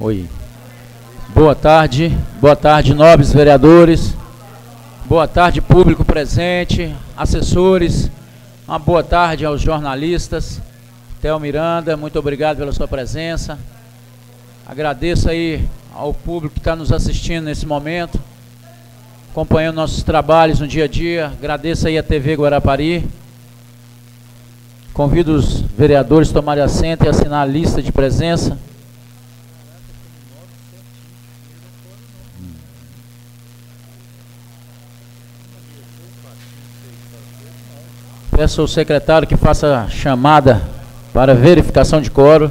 Oi. Boa tarde, boa tarde, nobres vereadores. Boa tarde, público presente, assessores. Uma boa tarde aos jornalistas. Theo Miranda, muito obrigado pela sua presença. Agradeço aí ao público que está nos assistindo nesse momento, acompanhando nossos trabalhos no dia a dia. Agradeço aí a TV Guarapari. Convido os vereadores a tomarem assento e assinar a lista de presença. Peço ao secretário que faça chamada para verificação de coro.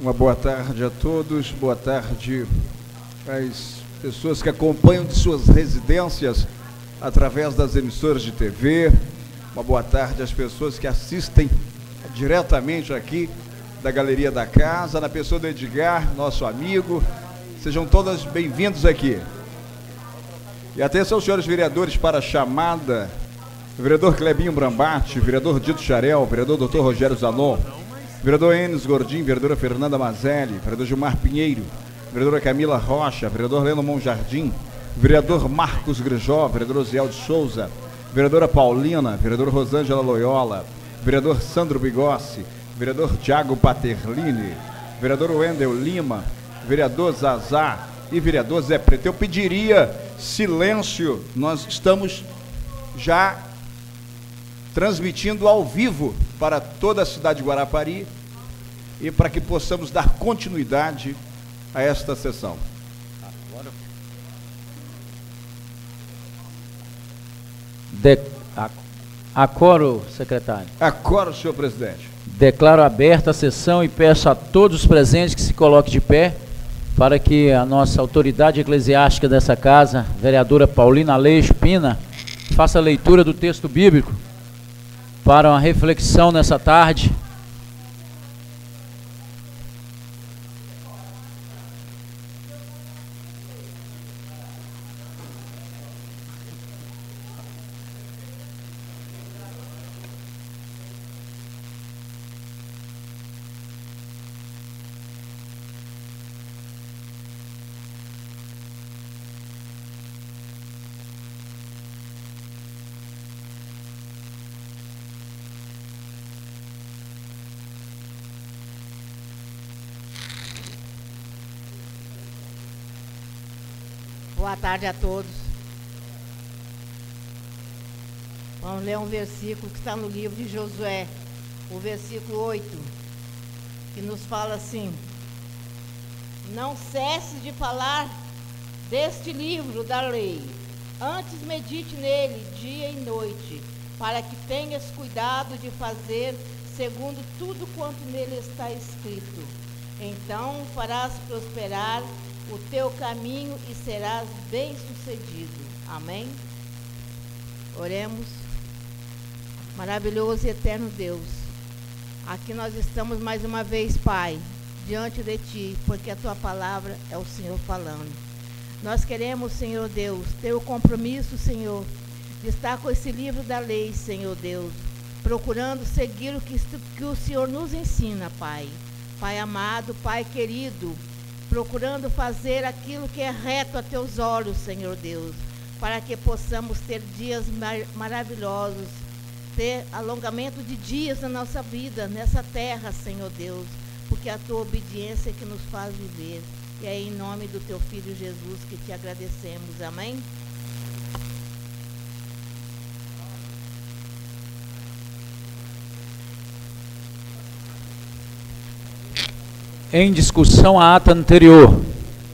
Uma boa tarde a todos, boa tarde às pessoas que acompanham de suas residências através das emissoras de TV. Uma boa tarde às pessoas que assistem diretamente aqui da Galeria da Casa, na pessoa do Edgar, nosso amigo. Sejam todas bem-vindos aqui. E atenção, senhores vereadores, para a chamada. Vereador Clebinho Brambate, vereador Dito Xarel, vereador Dr. Rogério Zanon, vereador Enes Gordim, vereadora Fernanda Mazelli, vereador Gilmar Pinheiro, vereadora Camila Rocha, vereador Leno Monjardim, vereador Marcos Grijó, vereador Ziel de Souza, vereadora Paulina, vereador Rosângela Loyola, vereador Sandro Bigossi, vereador Tiago Paterlini, vereador Wendel Lima, vereador Zazá e vereador Zé Preto. Eu pediria silêncio, nós estamos já transmitindo ao vivo para toda a cidade de Guarapari e para que possamos dar continuidade a esta sessão. De, a, secretário. Acoro, senhor presidente. Declaro aberta a sessão e peço a todos os presentes que se coloquem de pé para que a nossa autoridade eclesiástica dessa casa, vereadora Paulina Leixo Pina, faça a leitura do texto bíblico para uma reflexão nessa tarde. Boa tarde a todos. Vamos ler um versículo que está no livro de Josué, o versículo 8, que nos fala assim: Não cesse de falar deste livro da lei, antes medite nele dia e noite, para que tenhas cuidado de fazer segundo tudo quanto nele está escrito. Então farás prosperar o teu caminho e serás bem-sucedido. Amém? Oremos. Maravilhoso e eterno Deus, aqui nós estamos mais uma vez, Pai, diante de Ti, porque a Tua palavra é o Senhor falando. Nós queremos, Senhor Deus, ter o compromisso, Senhor, de estar com esse livro da lei, Senhor Deus, procurando seguir o que, que o Senhor nos ensina, Pai. Pai amado, Pai querido, procurando fazer aquilo que é reto a teus olhos, Senhor Deus, para que possamos ter dias mar maravilhosos, ter alongamento de dias na nossa vida, nessa terra, Senhor Deus, porque é a tua obediência é que nos faz viver. E é em nome do teu filho Jesus que te agradecemos. Amém? Em discussão a ata anterior.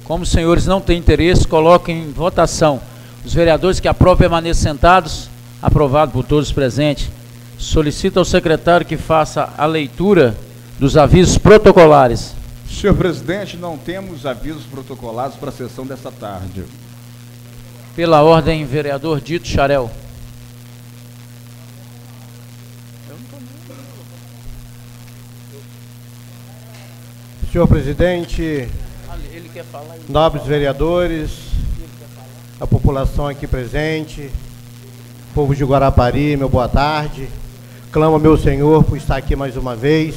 Como os senhores não têm interesse, coloquem em votação. Os vereadores que aprovam permaneçam sentados. Aprovado por todos os presentes. Solicito ao secretário que faça a leitura dos avisos protocolares. Senhor presidente, não temos avisos protocolados para a sessão desta tarde. Pela ordem, vereador Dito Xarel. Senhor presidente, nobres vereadores, a população aqui presente, povo de Guarapari, meu boa tarde. Clamo ao meu Senhor por estar aqui mais uma vez,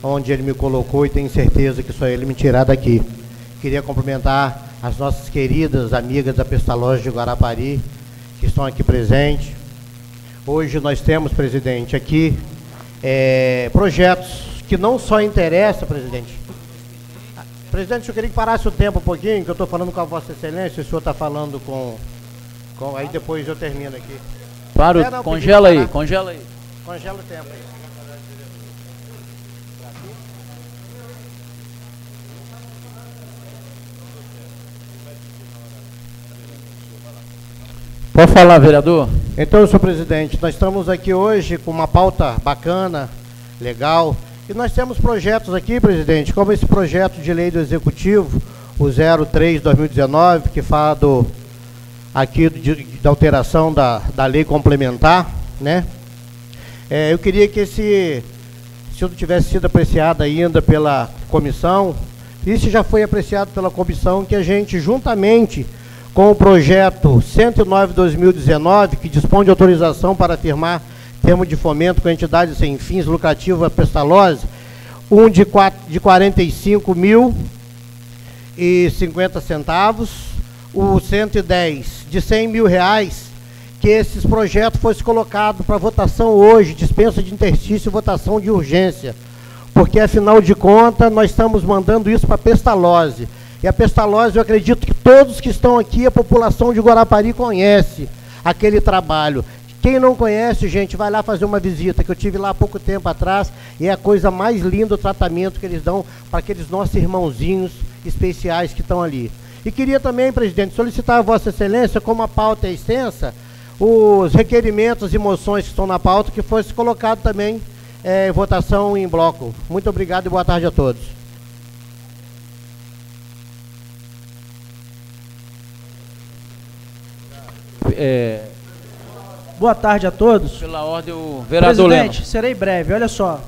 onde ele me colocou e tenho certeza que só ele me tirar daqui. Queria cumprimentar as nossas queridas amigas da Pestalozzi de Guarapari, que estão aqui presentes. Hoje nós temos, presidente, aqui é, projetos que não só interessam, presidente. Presidente, eu queria que parasse o tempo um pouquinho, que eu estou falando com a Vossa Excelência, o senhor está falando com, com. Aí depois eu termino aqui. Para, é, congela aí, congela aí. Congela o tempo aí. Pode falar, vereador. Então, senhor presidente, nós estamos aqui hoje com uma pauta bacana, legal, e nós temos projetos aqui, presidente, como esse projeto de lei do Executivo, o 03-2019, que fala do, aqui de, da alteração da, da lei complementar, né? É, eu queria que esse assunto tivesse sido apreciado ainda pela comissão, isso já foi apreciado pela comissão, que a gente, juntamente com o projeto 109-2019, que dispõe de autorização para firmar termo de fomento com entidades sem fins lucrativos pestalose, um de, quatro, de 45 mil e 50 centavos, o 110 de 100 mil reais, que esses projetos fossem colocados para votação hoje, dispensa de interstício e votação de urgência, porque afinal de contas nós estamos mandando isso para Pestalozzi. E a Pestalozzi, eu acredito que todos que estão aqui, a população de Guarapari conhece aquele trabalho. Quem não conhece, gente, vai lá fazer uma visita, que eu tive lá há pouco tempo atrás, e é a coisa mais linda o tratamento que eles dão para aqueles nossos irmãozinhos especiais que estão ali. E queria também, presidente, solicitar a Vossa Excelência, como a pauta é extensa, os requerimentos e moções que estão na pauta, que fosse colocado também é, votação em bloco. Muito obrigado e boa tarde a todos. É... Boa tarde a todos. Pela ordem, o vereador Presidente, Leno. serei breve. Olha só,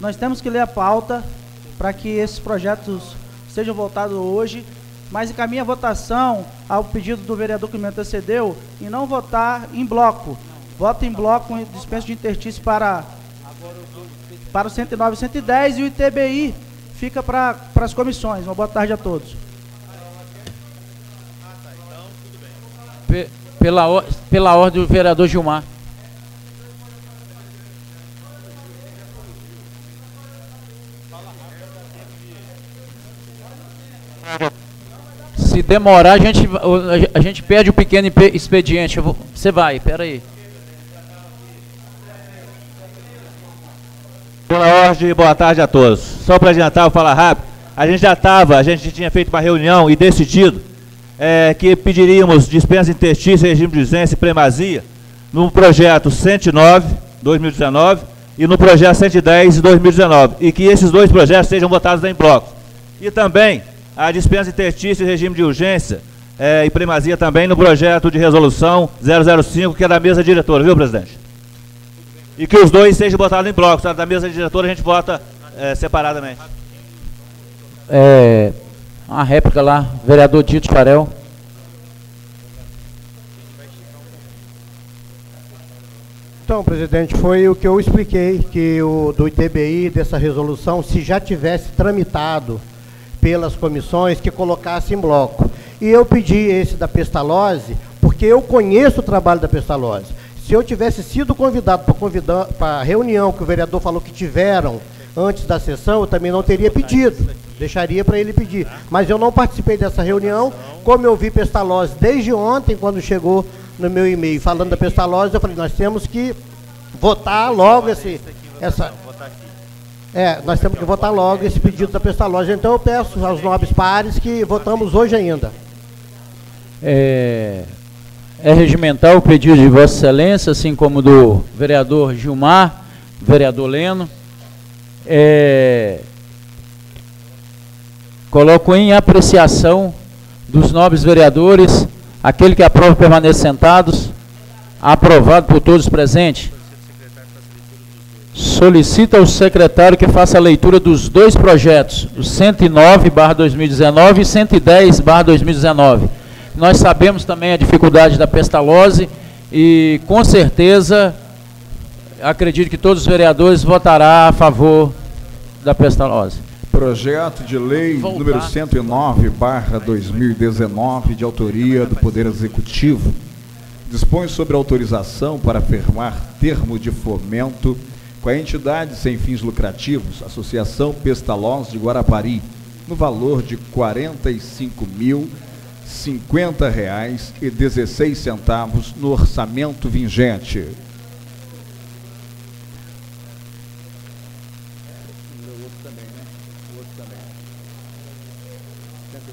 nós temos que ler a pauta para que esses projetos sejam votados hoje, mas encaminha a votação ao pedido do vereador que me antecedeu e não votar em bloco. Vota em bloco com dispensa de interstício para, para o 109 e 110 e o ITBI fica para as comissões. Uma boa tarde a todos. Pela, pela ordem do vereador Gilmar. Se demorar, a gente, a gente perde o pequeno expediente. Vou, você vai, peraí. Pela ordem, boa tarde a todos. Só para adiantar, vou falar rápido. A gente já estava, a gente tinha feito uma reunião e decidido é, que pediríamos dispensa interstícia, regime de urgência e primazia no projeto 109, 2019, e no projeto 110 de 2019, e que esses dois projetos sejam votados em bloco. E também a dispensa interstícia e regime de urgência é, e primazia também no projeto de resolução 005, que é da mesa diretora, viu, presidente? E que os dois sejam votados em bloco. Da mesa diretora a gente vota é, separadamente. É, uma réplica lá, vereador Tito Farel. Então, presidente, foi o que eu expliquei, que o do ITBI, dessa resolução, se já tivesse tramitado pelas comissões, que colocasse em bloco. E eu pedi esse da Pestalozzi, porque eu conheço o trabalho da Pestalozzi. Se eu tivesse sido convidado para a reunião que o vereador falou que tiveram antes da sessão, eu também não teria pedido. Deixaria para ele pedir. Mas eu não participei dessa reunião. Como eu vi Pestalozzi desde ontem, quando chegou no meu e-mail falando da Pestalozzi, eu falei, nós temos que votar logo esse, essa... É, nós temos que votar logo esse pedido da Pestalozzi. Então eu peço aos nobres pares que votamos hoje ainda. É, é regimental o pedido de Vossa Excelência, assim como do vereador Gilmar, vereador Leno. É, Coloco em apreciação dos nobres vereadores, aquele que aprova permanecer sentados. Aprovado por todos presentes. Solicita ao secretário que faça a leitura dos dois projetos, o 109/2019 e 110/2019. Nós sabemos também a dificuldade da pestalose e com certeza acredito que todos os vereadores votarão a favor da Pestalozzi. Projeto de lei Voltar. número 109, barra 2019, de autoria do Poder Executivo, dispõe sobre autorização para firmar termo de fomento com a entidade sem fins lucrativos, Associação Pestalozzi de Guarapari, no valor de 45.050 reais e 16 centavos no orçamento vigente.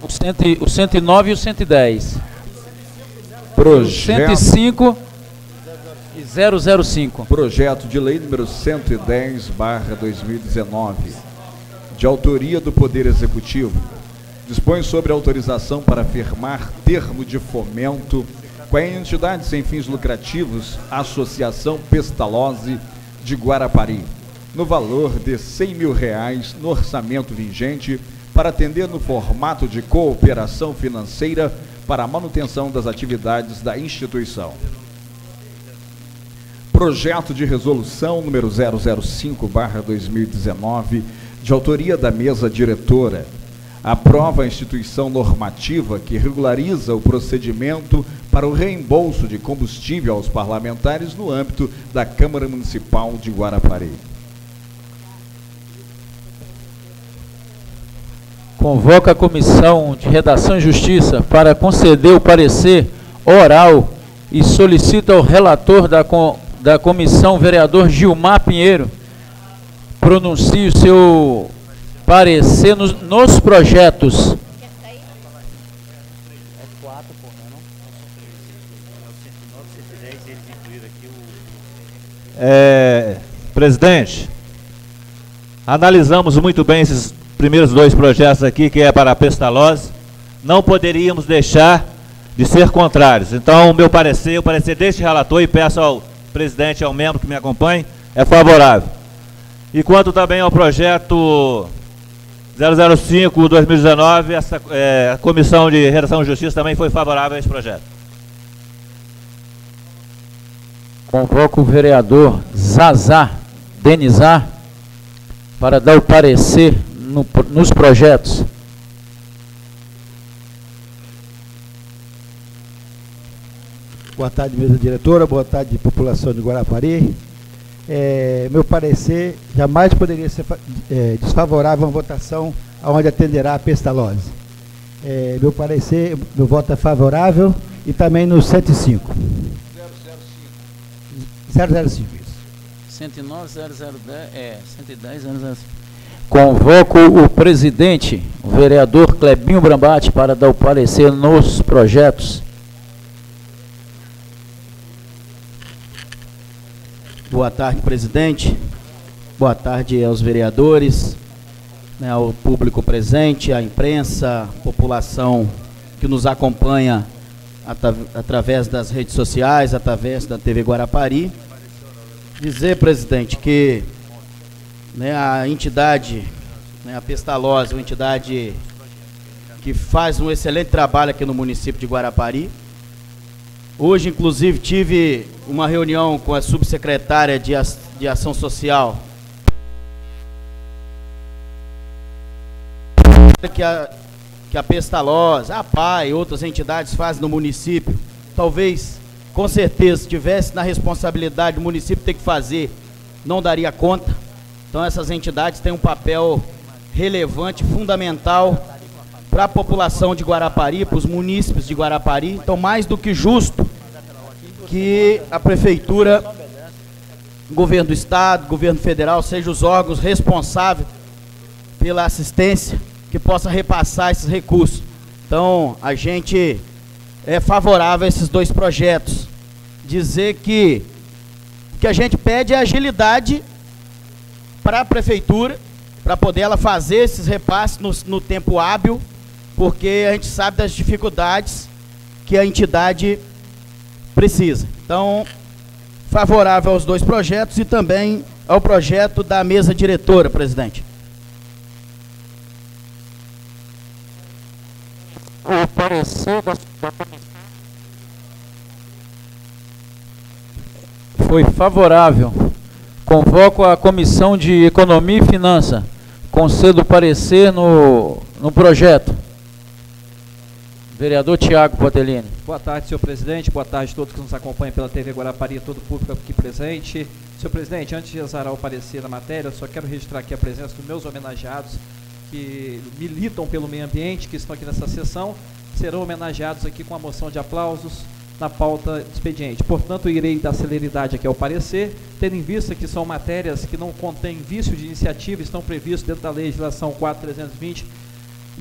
O, cento, e- o 109 e o 110. Projeto 105 e 005. Projeto de lei número 110, barra 2019, de autoria do Poder Executivo, dispõe sobre autorização para firmar termo de fomento com a entidade sem fins lucrativos Associação Pestalozzi de Guarapari, no valor de 100 mil reais no orçamento vigente para atender no formato de cooperação financeira para a manutenção das atividades da instituição. Projeto de resolução número 005/2019, de autoria da mesa diretora, aprova a instituição normativa que regulariza o procedimento para o reembolso de combustível aos parlamentares no âmbito da Câmara Municipal de Guarapari. Convoca a Comissão de Redação e Justiça para conceder o parecer oral e solicita ao relator da, com- da comissão, vereador Gilmar Pinheiro, pronuncie o seu parecer nos, nos projetos. É, presidente, analisamos muito bem esses primeiros dois projetos aqui, que é para a Pestalozzi. Não poderíamos deixar de ser contrários. Então, o meu parecer, o parecer deste relator, e peço ao presidente ao membro que me acompanhe, é favorável. E quanto também ao projeto 005-2019, essa, é, a Comissão de Redação e Justiça também foi favorável a esse projeto. Convoca o vereador Zazá Denizar para dar o parecer no- nos projetos. Boa tarde, mesa diretora. Boa tarde, população de Guarapari. É, meu parecer jamais poderia ser é, desfavorável a uma votação onde atenderá a Pestalozzi. É, meu parecer, meu voto é favorável e também no 105. 005, isso. 109, 0010, é, 110, 005. Convoco o presidente, o vereador Clebinho Brambate, para dar o parecer nos projetos. Boa tarde, presidente. Boa tarde aos vereadores, né, ao público presente, à imprensa, à população que nos acompanha através das redes sociais, através da TV Guarapari. Dizer, presidente, que né, a entidade, né, a Pestalozzi, uma entidade que faz um excelente trabalho aqui no município de Guarapari, Hoje, inclusive, tive uma reunião com a subsecretária de, de Ação Social. Que a, que a Pestalozzi, a PAI e outras entidades fazem no município, talvez, com certeza, se tivesse na responsabilidade do município ter que fazer, não daria conta. Então, essas entidades têm um papel relevante, fundamental para a população de Guarapari, para os munícipes de Guarapari. Então, mais do que justo que a prefeitura, governo do estado, governo federal, sejam os órgãos responsáveis pela assistência que possa repassar esses recursos. Então, a gente é favorável a esses dois projetos. Dizer que o que a gente pede é agilidade para a prefeitura, para poder ela fazer esses repasses no, no tempo hábil, porque a gente sabe das dificuldades que a entidade precisa. Então, favorável aos dois projetos e também ao projeto da mesa diretora, presidente. O parecer da, Foi favorável. Convoco a Comissão de Economia e Finança Concedo parecer no, no projeto. Vereador Tiago Potelini. Boa tarde, senhor presidente. Boa tarde a todos que nos acompanham pela TV Guarapari, todo o público aqui presente. Senhor presidente, antes de exarar o parecer da matéria, eu só quero registrar aqui a presença dos meus homenageados que militam pelo meio ambiente, que estão aqui nessa sessão, serão homenageados aqui com a moção de aplausos na pauta expediente. Portanto, irei dar celeridade aqui ao parecer, tendo em vista que são matérias que não contêm vício de iniciativa, estão previstos dentro da legislação 4320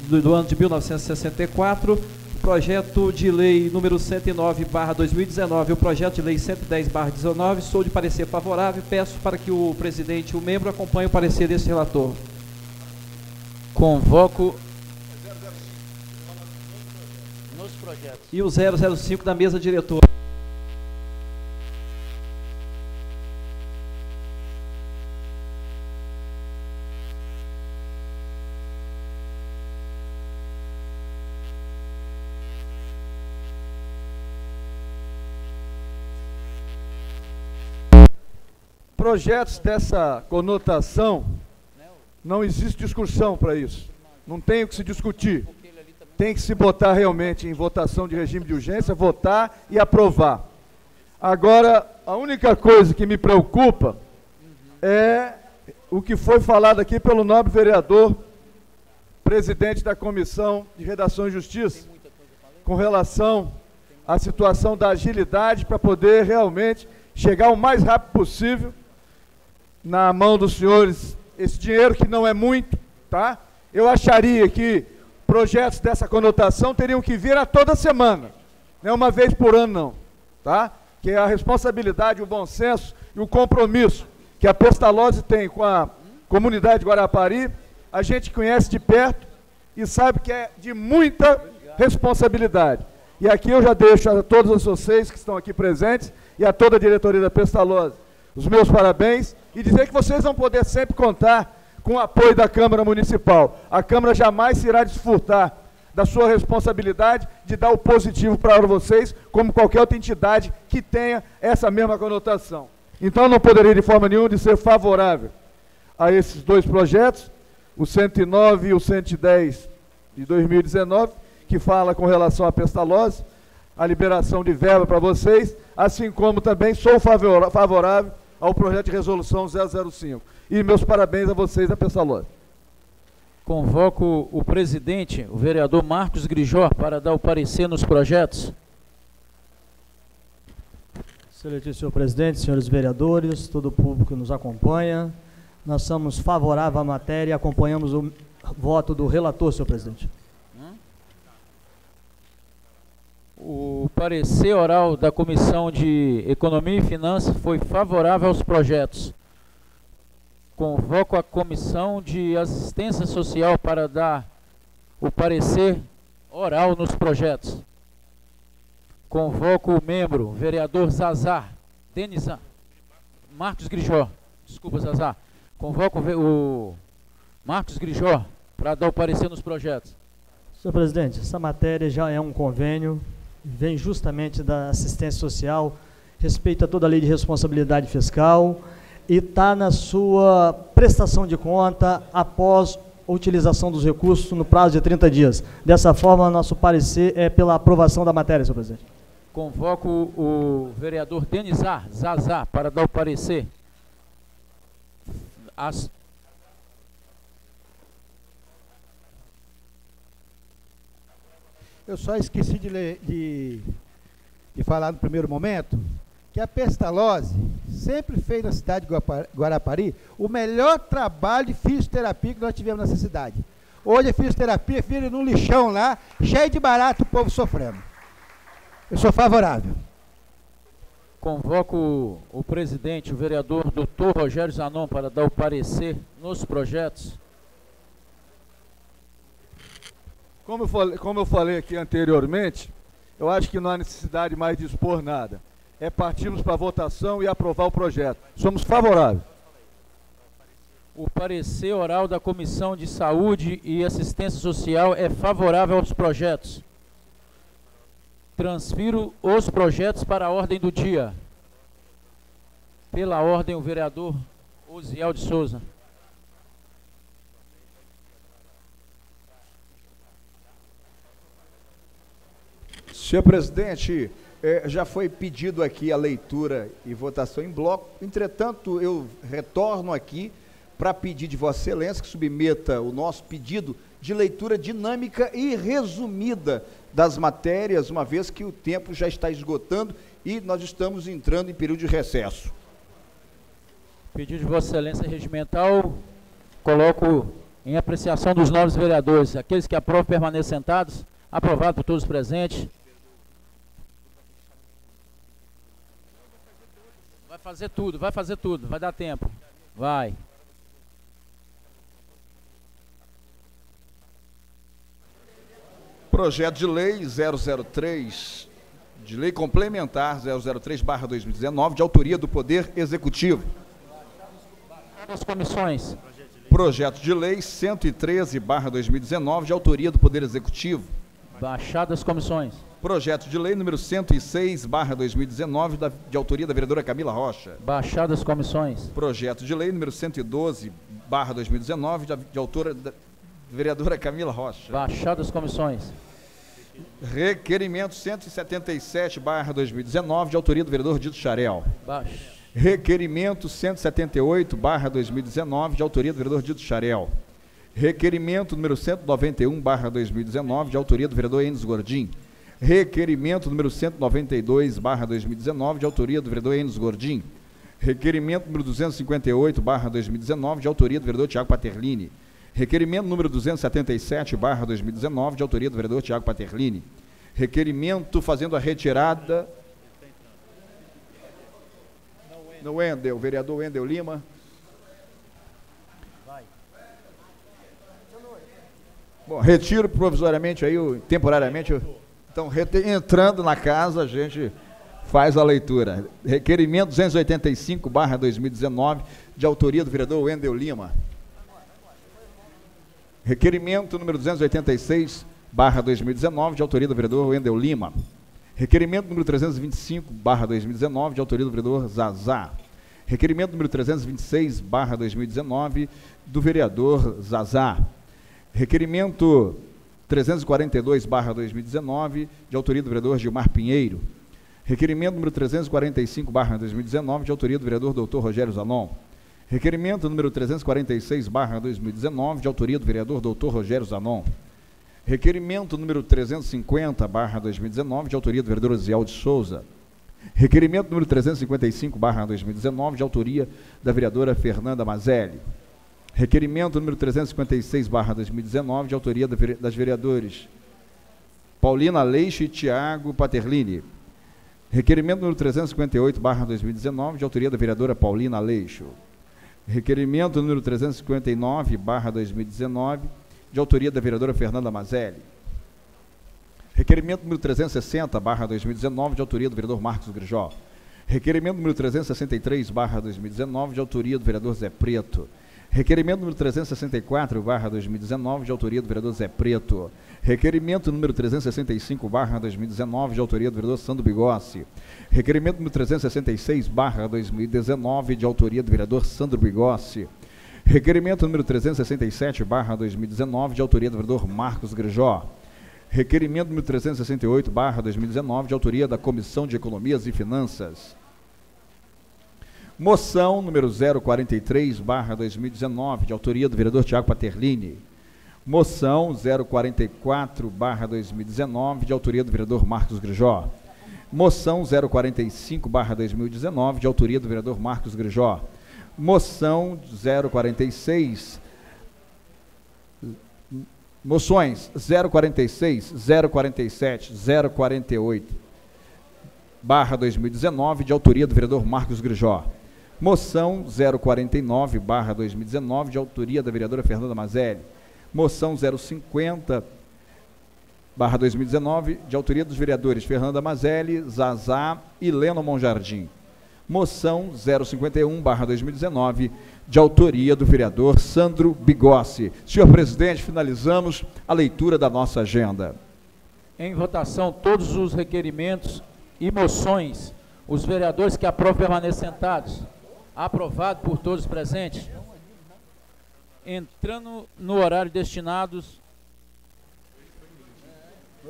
do, do ano de 1964, projeto de lei número 109 barra 2019 o projeto de lei 110 barra 19 sou de parecer favorável e peço para que o presidente e o membro acompanhem o parecer desse relator. Convoco E o 005 da mesa diretora. Projetos dessa conotação, não existe discussão para isso. Não tem o que se discutir. Tem que se botar realmente em votação de regime de urgência, votar e aprovar. Agora, a única coisa que me preocupa é o que foi falado aqui pelo nobre vereador, presidente da Comissão de Redação e Justiça, com relação à situação da agilidade para poder realmente chegar o mais rápido possível na mão dos senhores esse dinheiro que não é muito, tá? Eu acharia que projetos dessa conotação teriam que vir a toda semana, não é uma vez por ano não, tá? Que é a responsabilidade, o bom senso e o compromisso que a Pestalozzi tem com a comunidade de Guarapari, a gente conhece de perto e sabe que é de muita responsabilidade. E aqui eu já deixo a todos vocês que estão aqui presentes e a toda a diretoria da Pestalozzi os meus parabéns e dizer que vocês vão poder sempre contar com o apoio da Câmara Municipal. A Câmara jamais irá desfrutar da sua responsabilidade de dar o positivo para vocês, como qualquer outra entidade que tenha essa mesma conotação. Então não poderia de forma nenhuma de ser favorável a esses dois projetos, o 109 e o 110 de 2019, que fala com relação à pestalose, a liberação de verba para vocês, assim como também sou favorável ao projeto de resolução 005. E meus parabéns a vocês da Pessalone. Convoco o presidente, o vereador Marcos Grijó, para dar o parecer nos projetos. Excelente senhor presidente, senhores vereadores, todo o público que nos acompanha. Nós somos favoráveis à matéria e acompanhamos o voto do relator, senhor presidente. O parecer oral da Comissão de Economia e Finanças foi favorável aos projetos. Convoco a Comissão de Assistência Social para dar o parecer oral nos projetos. Convoco o membro, vereador Zazar, Denizar, Marcos Grijó, desculpa Zazar. Convoco o Marcos Grijó para dar o parecer nos projetos. Senhor presidente, essa matéria já é um convênio vem justamente da assistência social, respeita toda a lei de responsabilidade fiscal e está na sua prestação de conta após a utilização dos recursos no prazo de 30 dias. Dessa forma, nosso parecer é pela aprovação da matéria, senhor presidente. Convoco o vereador Denizar Zazá para dar o parecer. As, Eu só esqueci de, ler, de, de falar no primeiro momento que a Pestalose sempre fez na cidade de Guarapari o melhor trabalho de fisioterapia que nós tivemos nessa cidade. Hoje a fisioterapia fica num lixão lá, cheio de barato, o povo sofrendo. Eu sou favorável. Convoco o presidente, o vereador doutor Rogério Zanon, para dar o parecer nos projetos. Como eu, falei, como eu falei aqui anteriormente, eu acho que não há necessidade mais de expor nada. É partirmos para a votação e aprovar o projeto. Somos favoráveis. O parecer oral da Comissão de Saúde e Assistência Social é favorável aos projetos. Transfiro os projetos para a ordem do dia. Pela ordem, o vereador Osiel de Souza. Senhor presidente, eh, já foi pedido aqui a leitura e votação em bloco. Entretanto, eu retorno aqui para pedir de Vossa Excelência que submeta o nosso pedido de leitura dinâmica e resumida das matérias, uma vez que o tempo já está esgotando e nós estamos entrando em período de recesso. Pedido de Vossa Excelência Regimental, coloco em apreciação dos novos vereadores. Aqueles que aprovam permaneçam sentados. Aprovado por todos os presentes. Vai fazer tudo, vai fazer tudo, vai dar tempo. Vai. Projeto de Lei 003, de Lei Complementar 003-2019, de autoria do Poder Executivo. As comissões. Projeto de Lei 113-2019, de autoria do Poder Executivo. Baixado as comissões. Projeto de Lei número 106-2019, de autoria da vereadora Camila Rocha. Baixado as comissões. Projeto de Lei número 112-2019, de, de autora da vereadora Camila Rocha. Baixado as comissões. Requerimento 177-2019, de autoria do vereador Dito Xarel. Baixo. Requerimento 178-2019, de autoria do vereador Dito Xarel. Requerimento número 191-2019, de autoria do vereador Enes Gordim. Requerimento número 192-2019, de autoria do vereador Enes Gordim. Requerimento número 258-2019, de autoria do vereador Tiago Paterlini. Requerimento número 277-2019, de autoria do vereador Tiago Paterlini. Requerimento fazendo a retirada. No Wendel, vereador Wendel Lima. Bom, retiro provisoriamente aí, temporariamente. Então, entrando na casa, a gente faz a leitura. Requerimento 285-2019, de autoria do vereador Wendel Lima. Requerimento número 286-2019, de autoria do vereador Wendel Lima. Requerimento número 325-2019, de autoria do vereador Zazá. Requerimento número 326-2019, do vereador Zazá. Requerimento 342-2019, de autoria do vereador Gilmar Pinheiro. Requerimento número 345-2019, de autoria do vereador Dr. Rogério Zanon. Requerimento número 346-2019, de autoria do vereador Dr. Rogério Zanon. Requerimento número 350-2019, de autoria do vereador Ziel de Souza. Requerimento número 355-2019, de autoria da vereadora Fernanda Mazelli. Requerimento número 356-2019, de autoria da vere- das vereadores Paulina Leixe e Tiago Paterlini. Requerimento número 358-2019, de autoria da vereadora Paulina Leixo. Requerimento número 359-2019, de autoria da vereadora Fernanda Mazelli. Requerimento número 360-2019, de autoria do vereador Marcos Grijó. Requerimento número 363-2019, de autoria do vereador Zé Preto. Requerimento número 364-2019, de autoria do vereador Zé Preto. Requerimento número 365-2019, de autoria do vereador Sandro Bigossi. Requerimento número 366-2019, de autoria do vereador Sandro Bigossi. Requerimento número 367-2019, de autoria do vereador Marcos Grijó. Requerimento número 368-2019, de autoria da Comissão de Economias e Finanças. Moção número 043-2019, de autoria do vereador Tiago Paterlini. Moção 044-2019, de autoria do vereador Marcos Grijó. Moção 045-2019, de autoria do vereador Marcos Grijó. Moção 046. Moções 046, 047, 048, barra 2019, de autoria do vereador Marcos Grijó. Moção 049, barra 2019, de autoria da vereadora Fernanda Mazelli. Moção 050, barra 2019, de autoria dos vereadores Fernanda Mazelli, Zazá e Leno Monjardim. Moção 051, barra 2019, de autoria do vereador Sandro Bigossi. Senhor presidente, finalizamos a leitura da nossa agenda. Em votação, todos os requerimentos e moções. Os vereadores que aprovam permanecem sentados. Aprovado por todos os presentes. Entrando no horário destinados.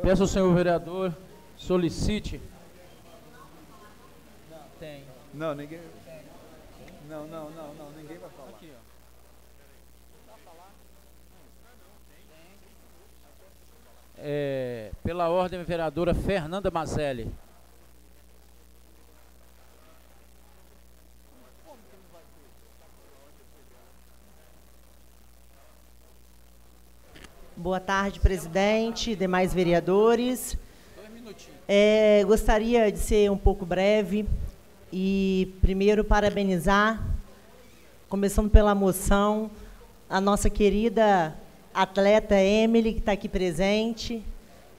Peço ao senhor vereador solicite. Não, tem. Não, ninguém. Não, não, não, não, ninguém vai falar. Aqui, ó. É, pela ordem, vereadora Fernanda Mazelli. Boa tarde, presidente, demais vereadores. É, gostaria de ser um pouco breve e, primeiro, parabenizar, começando pela moção, a nossa querida atleta Emily, que está aqui presente.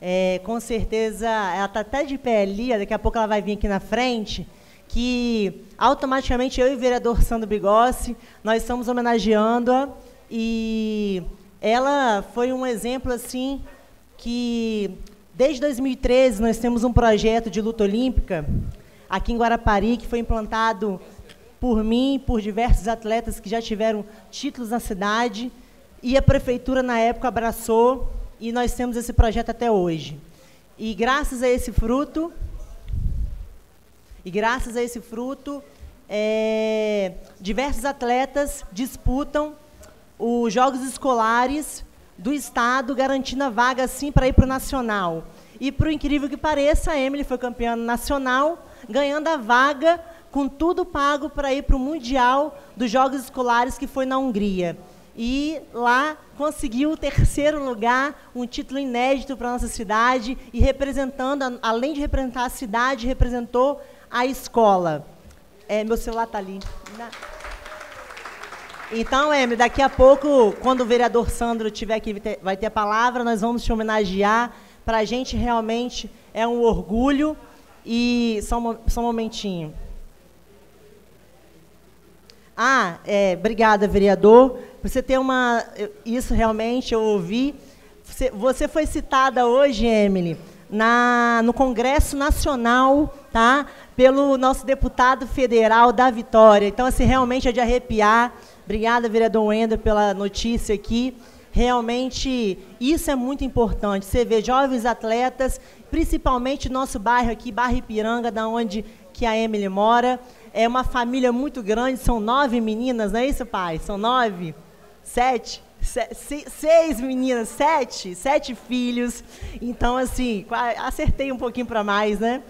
É, com certeza, ela está até de pé ali, daqui a pouco ela vai vir aqui na frente, que automaticamente eu e o vereador Sandro Bigossi, nós estamos homenageando-a e ela foi um exemplo assim que desde 2013 nós temos um projeto de luta olímpica aqui em Guarapari que foi implantado por mim, por diversos atletas que já tiveram títulos na cidade e a prefeitura na época abraçou e nós temos esse projeto até hoje. E graças a esse fruto, e graças a esse fruto, é, diversos atletas disputam os Jogos Escolares do Estado, garantindo a vaga, sim, para ir para o Nacional. E, por incrível que pareça, a Emily foi campeã nacional, ganhando a vaga com tudo pago para ir para o Mundial dos Jogos Escolares, que foi na Hungria. E lá conseguiu o terceiro lugar, um título inédito para a nossa cidade, e representando, além de representar a cidade, representou a escola. É, meu celular está ali. Então, Emily, daqui a pouco, quando o vereador Sandro tiver aqui, vai ter a palavra, nós vamos te homenagear. Para a gente realmente é um orgulho. E só um, só um momentinho. Ah, é, obrigada, vereador. Você tem uma. Isso realmente eu ouvi. Você, você foi citada hoje, Emily, na, no Congresso Nacional, tá? Pelo nosso deputado federal da Vitória. Então, assim, realmente é de arrepiar. Obrigada, vereador Wender, pela notícia aqui. Realmente, isso é muito importante. Você vê jovens atletas, principalmente nosso bairro aqui, bairro Ipiranga, da onde que a Emily mora. É uma família muito grande, são nove meninas, não é isso, pai? São nove? Sete? Se, seis meninas, sete, sete filhos. Então, assim, acertei um pouquinho para mais, né?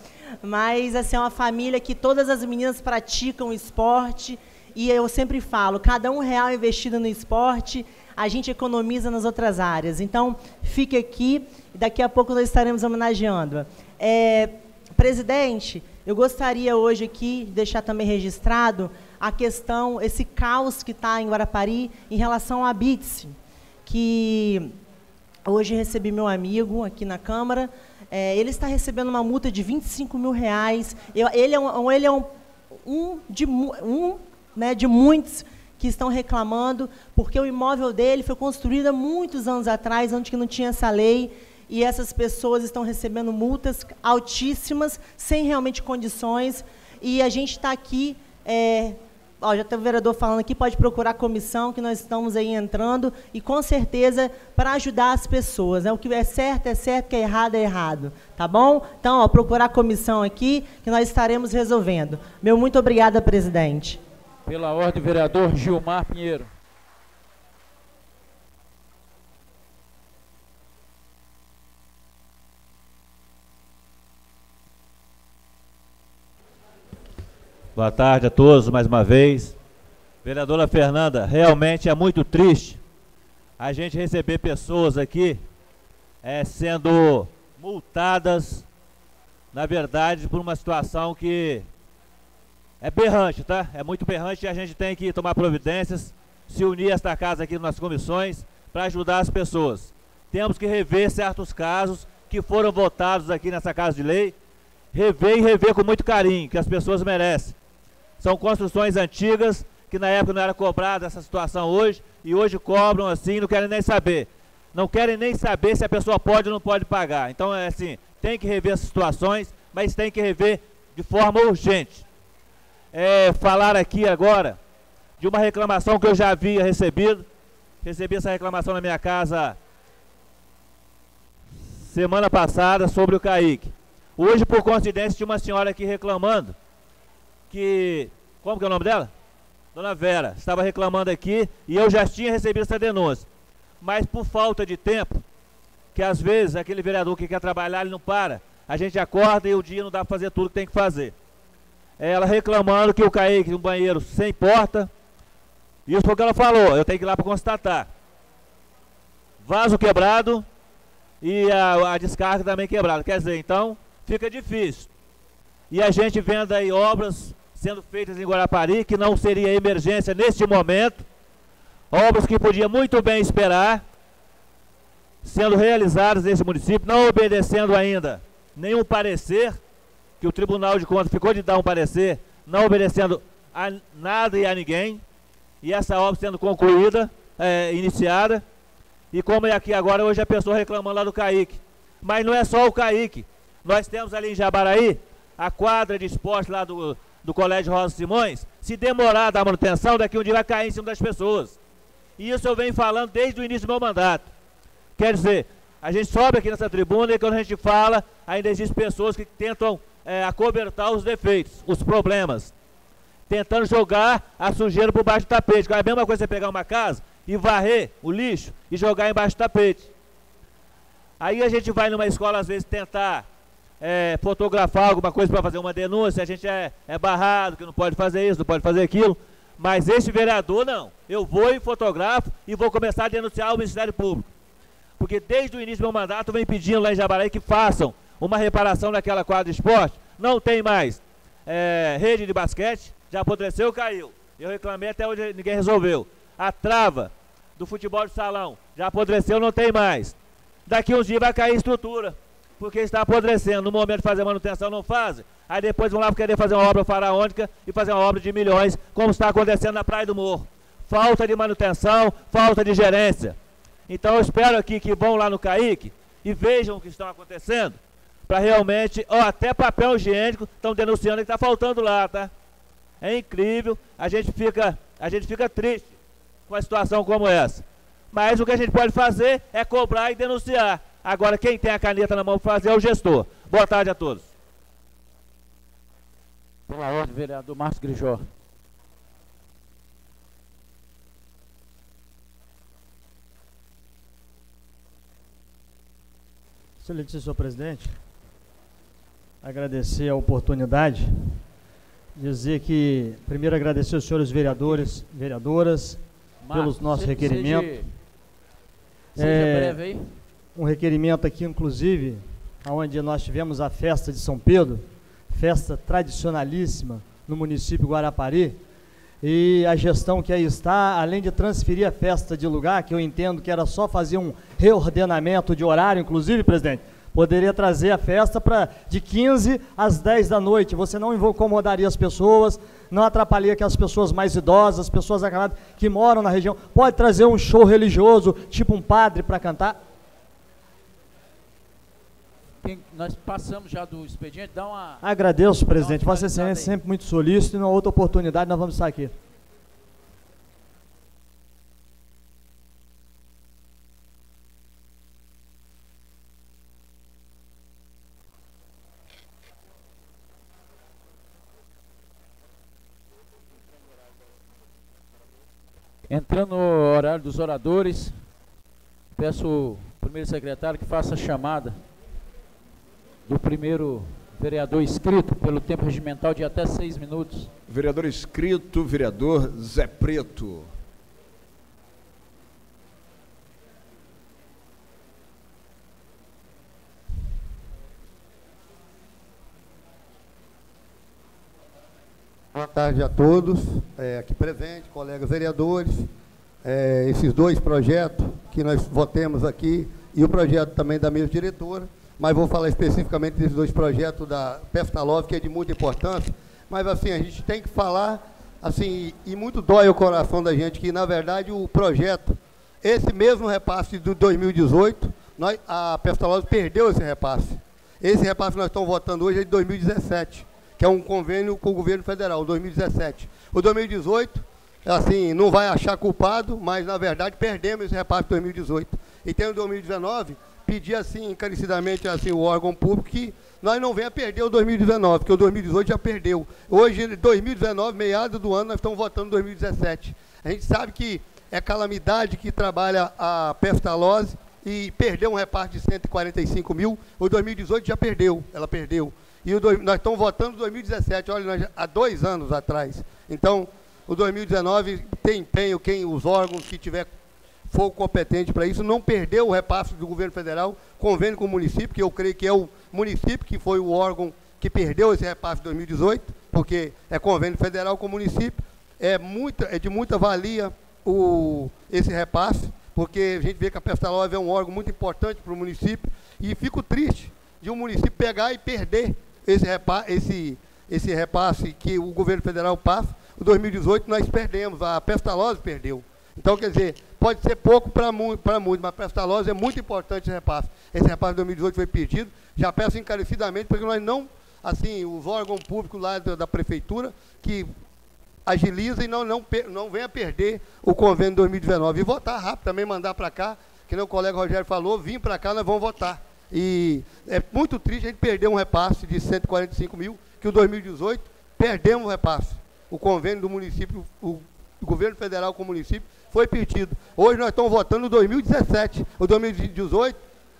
Mas, assim, é uma família que todas as meninas praticam esporte, e eu sempre falo, cada um real investido no esporte, a gente economiza nas outras áreas. Então, fique aqui, daqui a pouco nós estaremos homenageando. É, presidente, eu gostaria hoje aqui de deixar também registrado a questão, esse caos que está em Guarapari em relação à BITS, que hoje recebi meu amigo aqui na Câmara, é, ele está recebendo uma multa de 25 mil reais. Eu, ele é, um, ele é um, um, de, um né, de muitos que estão reclamando, porque o imóvel dele foi construído há muitos anos atrás, onde não tinha essa lei, e essas pessoas estão recebendo multas altíssimas, sem realmente condições, e a gente está aqui, é, ó, já tem o vereador falando aqui, pode procurar a comissão, que nós estamos aí entrando, e com certeza para ajudar as pessoas. Né? O que é certo é certo, o que é errado é errado. Tá bom? Então, ó, procurar a comissão aqui, que nós estaremos resolvendo. Meu muito obrigada, presidente. Pela ordem, vereador Gilmar Pinheiro. Boa tarde a todos mais uma vez. Vereadora Fernanda, realmente é muito triste a gente receber pessoas aqui é, sendo multadas, na verdade, por uma situação que é berrante, tá? É muito berrante e a gente tem que tomar providências, se unir a esta casa aqui nas comissões para ajudar as pessoas. Temos que rever certos casos que foram votados aqui nessa casa de lei, rever e rever com muito carinho, que as pessoas merecem. São construções antigas que na época não era cobrada essa situação hoje e hoje cobram assim, não querem nem saber. Não querem nem saber se a pessoa pode ou não pode pagar. Então é assim, tem que rever essas situações, mas tem que rever de forma urgente é, falar aqui agora de uma reclamação que eu já havia recebido. Recebi essa reclamação na minha casa semana passada sobre o Kaique. Hoje, por coincidência, tinha uma senhora aqui reclamando que. Como que é o nome dela? Dona Vera, estava reclamando aqui e eu já tinha recebido essa denúncia. Mas por falta de tempo, que às vezes aquele vereador que quer trabalhar, ele não para. A gente acorda e o dia não dá para fazer tudo que tem que fazer. Ela reclamando que o Kaique, um banheiro sem porta. Isso foi o que ela falou, eu tenho que ir lá para constatar. Vaso quebrado e a, a descarga também quebrada. Quer dizer, então, fica difícil. E a gente vendo aí obras sendo feitas em Guarapari, que não seria emergência neste momento, obras que podia muito bem esperar, sendo realizadas nesse município, não obedecendo ainda nenhum parecer, que o Tribunal de Contas ficou de dar um parecer, não obedecendo a nada e a ninguém, e essa obra sendo concluída, é, iniciada, e como é aqui agora, hoje a pessoa reclamando lá do Caique. Mas não é só o Caique, nós temos ali em Jabaraí, a quadra de esporte lá do, do Colégio Rosa Simões, se demorar a dar manutenção, daqui um dia vai cair em cima das pessoas. E isso eu venho falando desde o início do meu mandato. Quer dizer, a gente sobe aqui nessa tribuna e quando a gente fala, ainda existem pessoas que tentam é, acobertar os defeitos, os problemas. Tentando jogar a sujeira por baixo do tapete. É a mesma coisa você pegar uma casa e varrer o lixo e jogar embaixo do tapete. Aí a gente vai numa escola, às vezes, tentar é, fotografar alguma coisa para fazer uma denúncia, a gente é, é barrado, que não pode fazer isso, não pode fazer aquilo. Mas este vereador não. Eu vou e fotografo e vou começar a denunciar o Ministério Público. Porque desde o início do meu mandato vem pedindo lá em Jabaraí que façam uma reparação daquela quadra esporte. Não tem mais é, rede de basquete, já apodreceu, caiu. Eu reclamei até hoje ninguém resolveu. A trava do futebol de salão já apodreceu, não tem mais. Daqui uns dias vai cair estrutura porque está apodrecendo. No momento de fazer manutenção, não fazem. Aí depois vão lá querer fazer uma obra faraônica e fazer uma obra de milhões, como está acontecendo na Praia do Morro. Falta de manutenção, falta de gerência. Então eu espero aqui que vão lá no Caique e vejam o que está acontecendo, para realmente, ó, até papel higiênico estão denunciando que está faltando lá, tá? É incrível, a gente fica, a gente fica triste com a situação como essa. Mas o que a gente pode fazer é cobrar e denunciar. Agora, quem tem a caneta na mão para fazer é o gestor. Boa tarde a todos. Pela ordem, vereador Márcio Grijó. Excelentíssimo senhor presidente, agradecer a oportunidade, dizer que, primeiro agradecer aos senhores vereadores, vereadoras, Marcos, pelos nossos requerimentos. Seja, seja é, breve aí um requerimento aqui, inclusive, onde nós tivemos a festa de São Pedro, festa tradicionalíssima no município de Guarapari, e a gestão que aí está, além de transferir a festa de lugar, que eu entendo que era só fazer um reordenamento de horário, inclusive, presidente, poderia trazer a festa para de 15 às 10 da noite. Você não incomodaria as pessoas, não atrapalharia aquelas pessoas mais idosas, as pessoas acamadas que moram na região. Pode trazer um show religioso, tipo um padre para cantar quem, nós passamos já do expediente, dá uma. Agradeço, presidente. Vossa Excelência sempre muito solícito e numa outra oportunidade nós vamos estar aqui. Entrando no horário dos oradores, peço o primeiro secretário que faça a chamada do primeiro vereador inscrito pelo tempo regimental de até seis minutos. Vereador inscrito, vereador Zé Preto. Boa tarde a todos, é, aqui presentes, colegas vereadores. É, esses dois projetos que nós votemos aqui e o projeto também da mesa diretora mas vou falar especificamente desses dois projetos da Pestalov, que é de muita importância, mas assim, a gente tem que falar, assim, e muito dói o coração da gente, que na verdade o projeto, esse mesmo repasse do 2018, nós, a Pestalov perdeu esse repasse. Esse repasse que nós estamos votando hoje é de 2017, que é um convênio com o governo federal, 2017. O 2018, assim, não vai achar culpado, mas na verdade perdemos esse repasse de 2018. E tem o 2019 pedir assim, encarecidamente, assim, o órgão público que nós não venha perder o 2019, porque o 2018 já perdeu. Hoje, 2019, meados do ano, nós estamos votando 2017. A gente sabe que é calamidade que trabalha a pestalose e perdeu um repasse de 145 mil. O 2018 já perdeu, ela perdeu. E o dois, nós estamos votando 2017, olha, nós, há dois anos atrás. Então, o 2019 tem empenho, quem os órgãos que tiver for competente para isso, não perdeu o repasse do governo federal, convênio com o município, que eu creio que é o município que foi o órgão que perdeu esse repasse de 2018, porque é convênio federal com o município, é, muita, é de muita valia o, esse repasse, porque a gente vê que a Pestalozzi é um órgão muito importante para o município, e fico triste de um município pegar e perder esse, repa, esse, esse repasse que o governo federal passa. O 2018 nós perdemos, a Pestalozzi perdeu. Então, quer dizer, pode ser pouco para muito, muito, mas para esta loja é muito importante esse repasse. Esse repasse de 2018 foi pedido, já peço encarecidamente, porque nós não, assim, os órgãos públicos lá da, da prefeitura, que agiliza e não, não, não venha perder o convênio de 2019. E votar rápido também, mandar para cá, que nem o colega Rogério falou, vim para cá, nós vamos votar. E é muito triste a gente perder um repasse de 145 mil, que o 2018 perdemos o repasse. O convênio do município, o governo federal com o município, foi pedido. Hoje nós estamos votando no 2017. O 2018,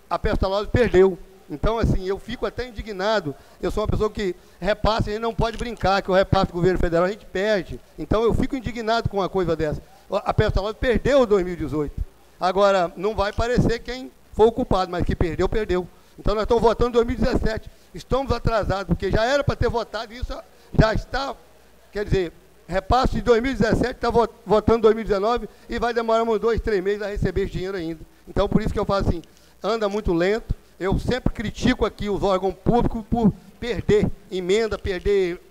a Pestalozzi perdeu. Então, assim, eu fico até indignado. Eu sou uma pessoa que repasse, a gente não pode brincar que o repasse do governo federal a gente perde. Então, eu fico indignado com uma coisa dessa. A Pestalozzi perdeu o 2018. Agora, não vai parecer quem foi o culpado, mas que perdeu, perdeu. Então, nós estamos votando em 2017. Estamos atrasados, porque já era para ter votado, isso já está, quer dizer, repasse de 2017, está votando 2019 e vai demorar uns dois, três meses a receber esse dinheiro ainda. Então, por isso que eu falo assim, anda muito lento. Eu sempre critico aqui os órgãos públicos por perder emenda, perder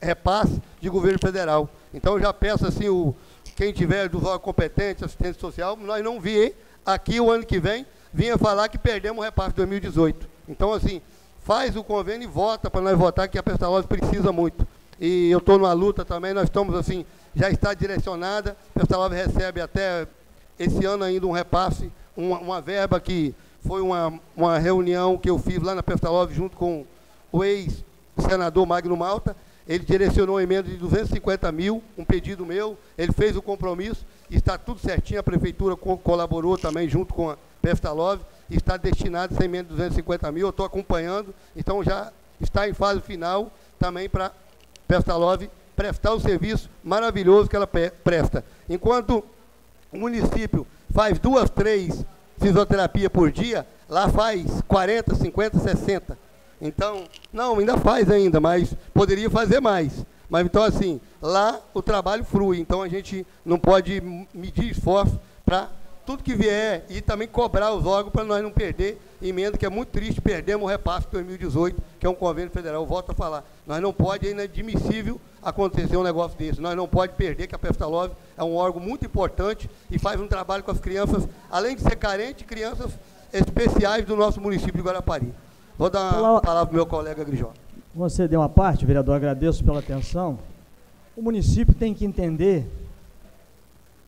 repasse de governo federal. Então, eu já peço assim, o, quem tiver dos órgãos competentes, assistência social, nós não vi aqui o ano que vem, vinha falar que perdemos o repasse de 2018. Então, assim, faz o convênio e vota para nós votar, que a Pestalozzi precisa muito. E eu estou numa luta também, nós estamos assim, já está direcionada, a Pestalozzi recebe até esse ano ainda um repasse, uma, uma verba que foi uma, uma reunião que eu fiz lá na Pestalozzi junto com o ex-senador Magno Malta, ele direcionou emenda de 250 mil, um pedido meu, ele fez o compromisso, está tudo certinho, a prefeitura co colaborou também junto com a Pestalozzi, está destinado essa emenda de 250 mil, eu estou acompanhando, então já está em fase final também para Pestalozzi prestar o serviço maravilhoso que ela presta. Enquanto o município faz duas, três fisioterapia por dia, lá faz 40, 50, 60. Então, não, ainda faz ainda, mas poderia fazer mais. Mas então assim, lá o trabalho flui, então a gente não pode medir esforço para tudo que vier e também cobrar os órgãos para nós não perder emenda, que é muito triste, perdemos o repasse de 2018, que é um convênio federal, volto a falar. Nós não pode, é inadmissível acontecer um negócio desse. Nós não pode perder que a Pestalozzi é um órgão muito importante e faz um trabalho com as crianças, além de ser carente, crianças especiais do nosso município de Guarapari. Vou dar a palavra para o meu colega Grijó. Você deu uma parte, vereador, agradeço pela atenção. O município tem que entender,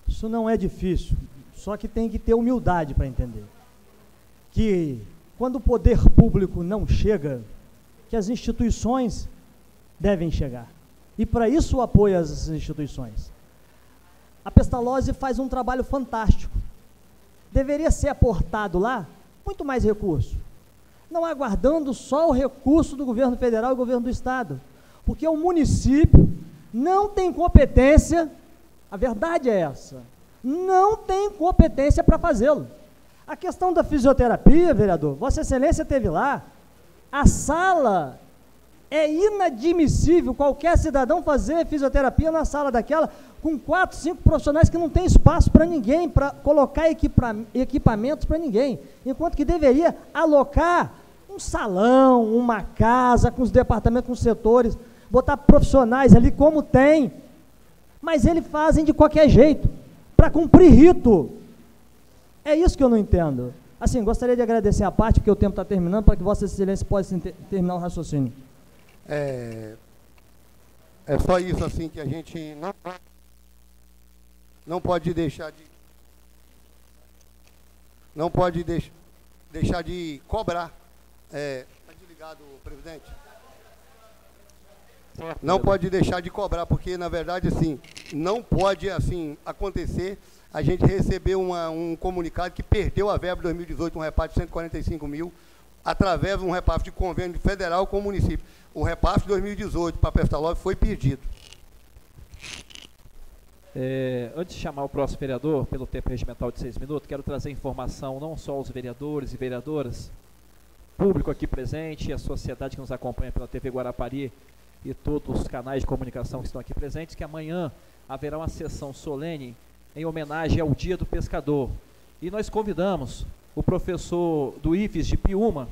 isso não é difícil, só que tem que ter humildade para entender. Que quando o poder público não chega, que as instituições devem chegar. E para isso o apoio às instituições. A Pestalozzi faz um trabalho fantástico. Deveria ser aportado lá muito mais recurso. Não aguardando só o recurso do governo federal e governo do estado. Porque o município não tem competência, a verdade é essa, não tem competência para fazê-lo. A questão da fisioterapia, vereador, Vossa Excelência teve lá, a sala é inadmissível qualquer cidadão fazer fisioterapia na sala daquela com quatro, cinco profissionais que não tem espaço para ninguém, para colocar equipa equipamentos para ninguém. Enquanto que deveria alocar um salão, uma casa, com os departamentos, com os setores, botar profissionais ali como tem. Mas eles fazem de qualquer jeito, para cumprir rito. É isso que eu não entendo. Assim, gostaria de agradecer a parte, porque o tempo está terminando, para que Vossa Excelência possa terminar o raciocínio. É, é só isso assim que a gente não, não pode deixar de não pode deix, deixar de cobrar. É, tá desligado, presidente? Não pode deixar de cobrar, porque, na verdade, assim, não pode, assim, acontecer a gente receber uma, um comunicado que perdeu a verba de 2018, um repasse de 145 mil, através de um repasse de convênio federal com o município. O repasse de 2018 para a Pestalozzi foi perdido. É, antes de chamar o próximo vereador, pelo tempo regimental de seis minutos, quero trazer informação não só aos vereadores e vereadoras, público aqui presente, a sociedade que nos acompanha pela TV Guarapari e todos os canais de comunicação que estão aqui presentes, que amanhã haverá uma sessão solene em homenagem ao Dia do Pescador. E nós convidamos o professor do IFES de Piúma,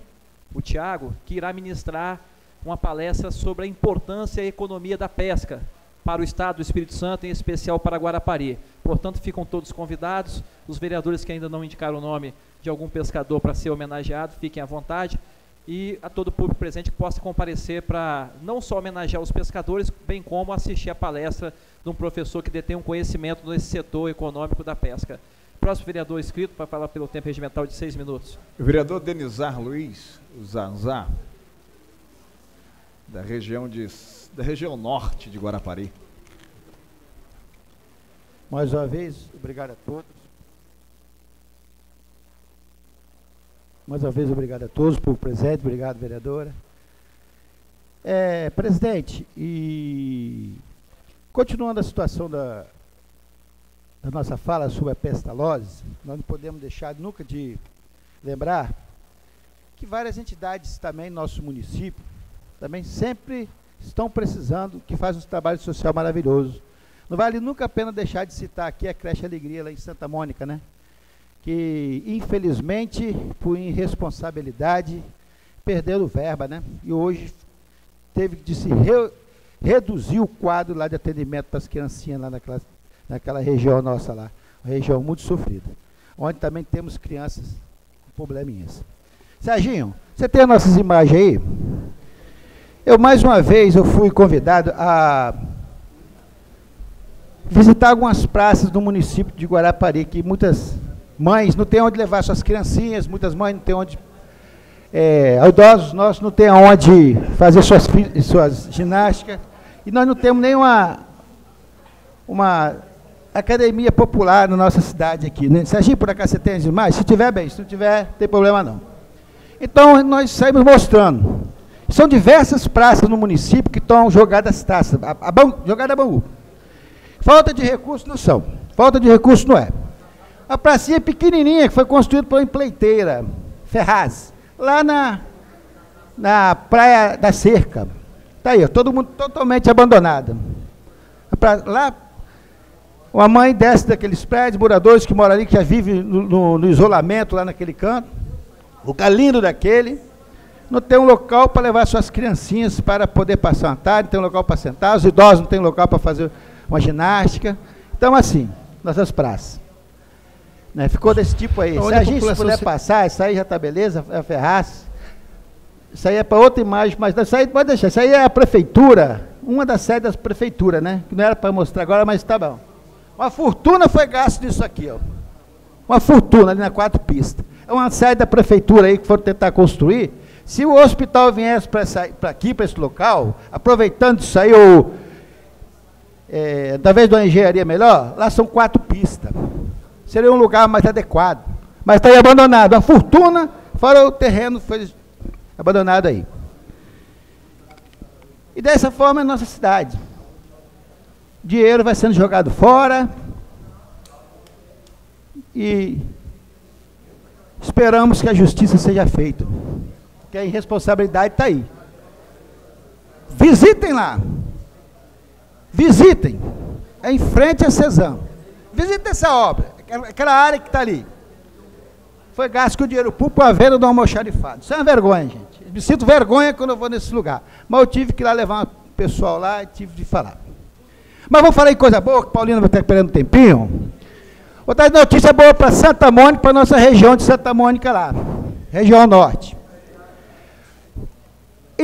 o Tiago, que irá ministrar uma palestra sobre a importância e a economia da pesca para o Estado do Espírito Santo, em especial para Guarapari. Portanto, ficam todos convidados. Os vereadores que ainda não indicaram o nome de algum pescador para ser homenageado, fiquem à vontade. E a todo o público presente que possa comparecer para não só homenagear os pescadores, bem como assistir a palestra de um professor que detém um conhecimento nesse setor econômico da pesca. Próximo vereador inscrito para falar pelo tempo regimental de seis minutos. O vereador Denizar Luiz Zanzá, da região de da região norte de Guarapari. Mais uma vez, obrigado a todos. Mais uma vez, obrigado a todos por presente, obrigado, vereadora. É, presidente, e continuando a situação da, da nossa fala sobre a pestalose, nós não podemos deixar nunca de lembrar que várias entidades também no nosso município também sempre estão precisando, que faz um trabalho social maravilhoso. Não vale nunca a pena deixar de citar aqui a Creche Alegria, lá em Santa Mônica, né? Que, infelizmente, por irresponsabilidade, perderam verba, né? E hoje teve de se re, reduzir o quadro lá de atendimento para as criancinhas lá naquela, naquela região nossa lá, uma região muito sofrida, onde também temos crianças com probleminhas. Serginho, você tem as nossas imagens aí? Eu, mais uma vez, eu fui convidado a visitar algumas praças do município de Guarapari, que muitas mães não têm onde levar suas criancinhas, muitas mães não têm onde... É, idosos nossos não têm onde fazer suas, suas ginásticas, e nós não temos nenhuma uma academia popular na nossa cidade aqui. Né? Serginho, por acaso você tem imagens? Se tiver, bem. Se não tiver, não tem problema não. Então, nós saímos mostrando são diversas praças no município que estão jogadas taças, a, a, jogada a bambu. Falta de recursos não são. Falta de recursos não é. A pracinha pequenininha que foi construída uma empleiteira, Ferraz, lá na, na Praia da Cerca. Está aí, ó, todo mundo totalmente abandonada. Pra, lá, uma mãe desce daqueles prédios, moradores que moram ali, que já vivem no, no, no isolamento lá naquele canto. O lindo daquele não tem um local para levar suas criancinhas para poder passar uma tarde, não tem um local para sentar, os idosos não têm um local para fazer uma ginástica. Então, assim, nossas praças. Né, ficou desse tipo aí. Se a gente puder se... passar, isso aí já está beleza, é a Ferraz. Isso aí é para outra imagem, mas isso aí pode deixar. Isso aí é a prefeitura, uma das sedes da prefeitura, né? Que não era para mostrar agora, mas está bom. Uma fortuna foi gasta nisso aqui, ó. Uma fortuna ali na quatro pistas. É uma sede da prefeitura aí que foram tentar construir se o hospital viesse para aqui, para esse local, aproveitando isso aí, ou, é, talvez de uma engenharia melhor, lá são quatro pistas. Seria um lugar mais adequado. Mas está aí abandonado. A fortuna, fora o terreno, foi abandonado aí. E dessa forma é a nossa cidade. Dinheiro vai sendo jogado fora. E esperamos que a justiça seja feita que a irresponsabilidade está aí. Visitem lá. Visitem. É em frente a Cezão. Visitem essa obra, aquela área que está ali. Foi gasto com dinheiro público a venda do almoxarifado. Isso é uma vergonha, gente. me sinto vergonha quando eu vou nesse lugar. Mas eu tive que ir lá levar um pessoal lá e tive de falar. Mas vou falar em coisa boa, que Paulina vai estar esperando um tempinho. Vou dar notícia boa para Santa Mônica, para nossa região de Santa Mônica lá. Região Norte.